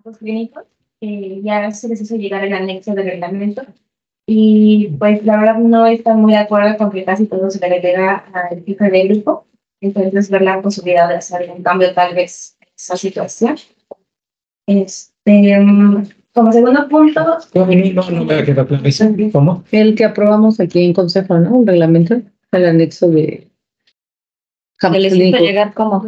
los clínicos, eh, ya se les hizo llegar el anexo del reglamento y pues la verdad no están muy de acuerdo con que casi todo se le delega al jefe del grupo. entonces ver la posibilidad de hacer un cambio tal vez en esa situación. Este, como segundo punto, No, no, no. ¿Cómo? El que aprobamos aquí en consejo, ¿no? Un reglamento, el anexo de. que les hizo llegar como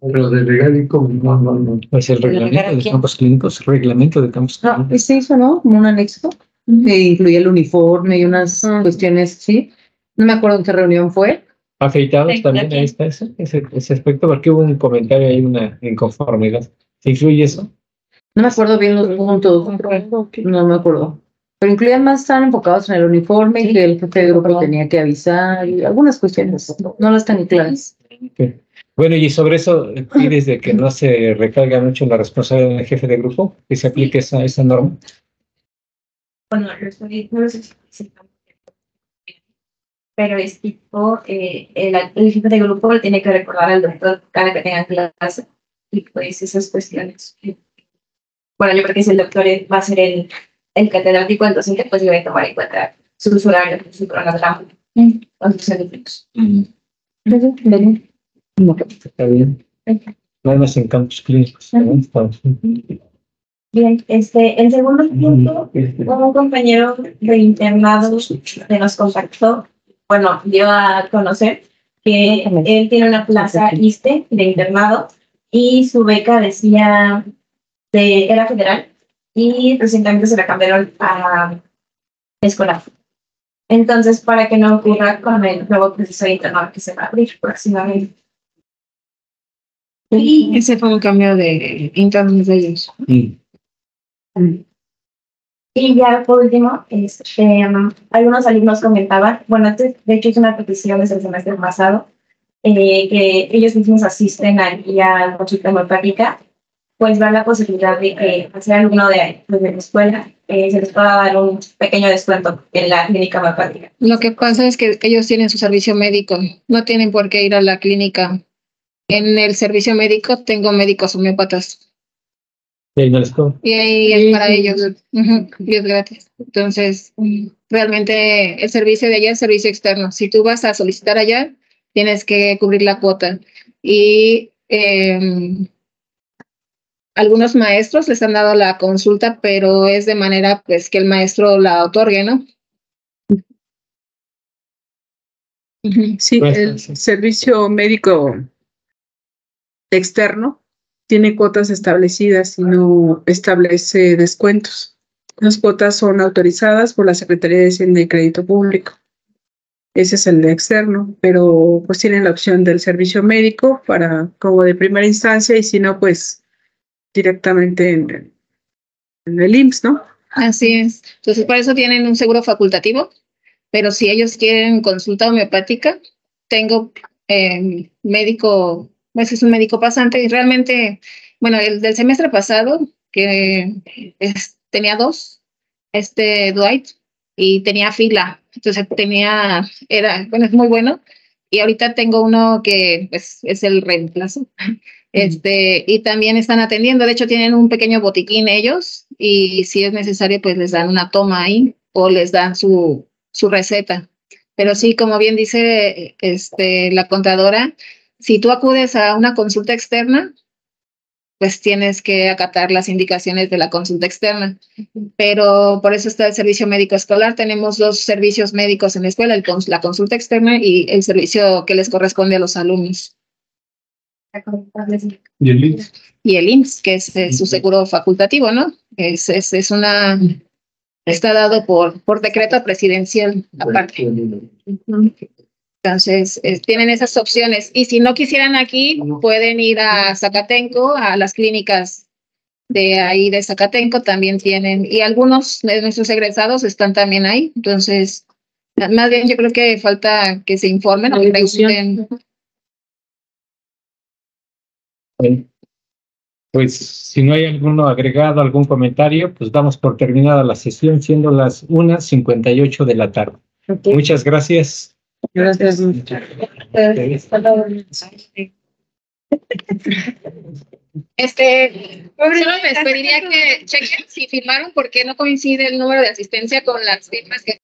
Pero de legal y como no, no, no. Pues el reglamento de campos clínicos, reglamento de campos No, clínicos. se hizo, ¿no? Como un anexo que incluía el uniforme y unas Ah. cuestiones, sí. No me acuerdo en qué reunión fue. Afeitados Sí, también, ahí está ese, ese, ese aspecto, porque hubo un comentario ahí, una inconformidad. ¿Se incluye eso? No me acuerdo bien los puntos. No me acuerdo. Pero incluían más, estaban enfocados en el uniforme y que el jefe de grupo tenía que avisar y algunas cuestiones. No las tan claras. Bueno, y sobre eso pides de que no se recaiga mucho la responsabilidad del jefe de grupo, que se aplique esa, esa norma. Bueno, lo estoy- no lo sé si- pero es tipo, eh, el, el jefe de grupo le tiene que recordar al doctor cada que tenga clase y pues esas cuestiones. Bueno, yo creo que si el doctor va a ser el, el catedrático, entonces pues debe tomar en cuenta sus horarios, su cronograma, con sus alumnos. Está bien. Nada más en campos clínicos. Bien, este, el segundo punto, un compañero de internado que nos contactó, bueno, dio a conocer que él tiene una plaza ISTE de internado y su beca decía de, era federal y recientemente se la cambiaron a escolar. Entonces, para que no ocurra con el nuevo proceso de internado que se va a abrir próximamente. Y Ese fue un cambio de internos de ellos. Y ya por último, este, algunos alumnos comentaban, bueno, este, de hecho es una petición desde el semestre pasado, eh, que ellos mismos asisten aquí a la consulta homeopática, pues ver la posibilidad de que al ser alumno de, de la escuela eh, se les pueda dar un pequeño descuento en la clínica homeopática. Lo que pasa es que ellos tienen su servicio médico, no tienen por qué ir a la clínica. En el servicio médico tengo médicos homeópatas Y ahí no les cobro. y ahí es para ellos es [laughs] gratis. Entonces, realmente el servicio de allá es servicio externo. Si tú vas a solicitar allá, tienes que cubrir la cuota. Y em, algunos maestros les han dado la consulta, pero es de manera pues que el maestro la otorgue, ¿no? Sí, Pues, el servicio médico externo tiene cuotas establecidas y no establece descuentos. Las cuotas son autorizadas por la Secretaría de Hacienda Crédito Público. Ese es el externo, pero pues tienen la opción del servicio médico para como de primera instancia y si no, pues directamente en, en el IMSS, ¿no? Así es. Entonces, por eso tienen un seguro facultativo, pero si ellos quieren consulta homeopática, tengo eh, médico, pues es un médico pasante. Y realmente, bueno, el del semestre pasado, que es- tenía dos, este Dwight, y tenía fila, entonces tenía, era, bueno, es muy bueno, y ahorita tengo uno que pues, es el reemplazo. Este, y también están atendiendo, de hecho tienen un pequeño botiquín ellos. Y si es necesario pues les dan una toma ahí o les dan su, su receta. Pero sí, como bien dice este, la contadora, si tú acudes a una consulta externa, pues tienes que acatar las indicaciones de la consulta externa. Pero por eso está el servicio médico escolar. Tenemos dos servicios médicos en la escuela, el cons- la consulta externa y el servicio que les corresponde a los alumnos. Y el IMSS, y el IMSS, que es eh, su seguro facultativo, ¿no? Es, es, es una, está dado por, por decreto presidencial aparte. Entonces, eh, tienen esas opciones. Y si no quisieran aquí, pueden ir a Zacatenco, a las clínicas de ahí de Zacatenco también tienen, y algunos de nuestros egresados están también ahí. Entonces, más bien yo creo que falta que se informen o que pregunten. Pues si no hay alguno agregado, algún comentario, pues damos por terminada la sesión, siendo las 1.58 de la tarde. Muchas gracias. Gracias. Este, solo les pediría que chequen si firmaron porque no coincide el número de asistencia con las firmas que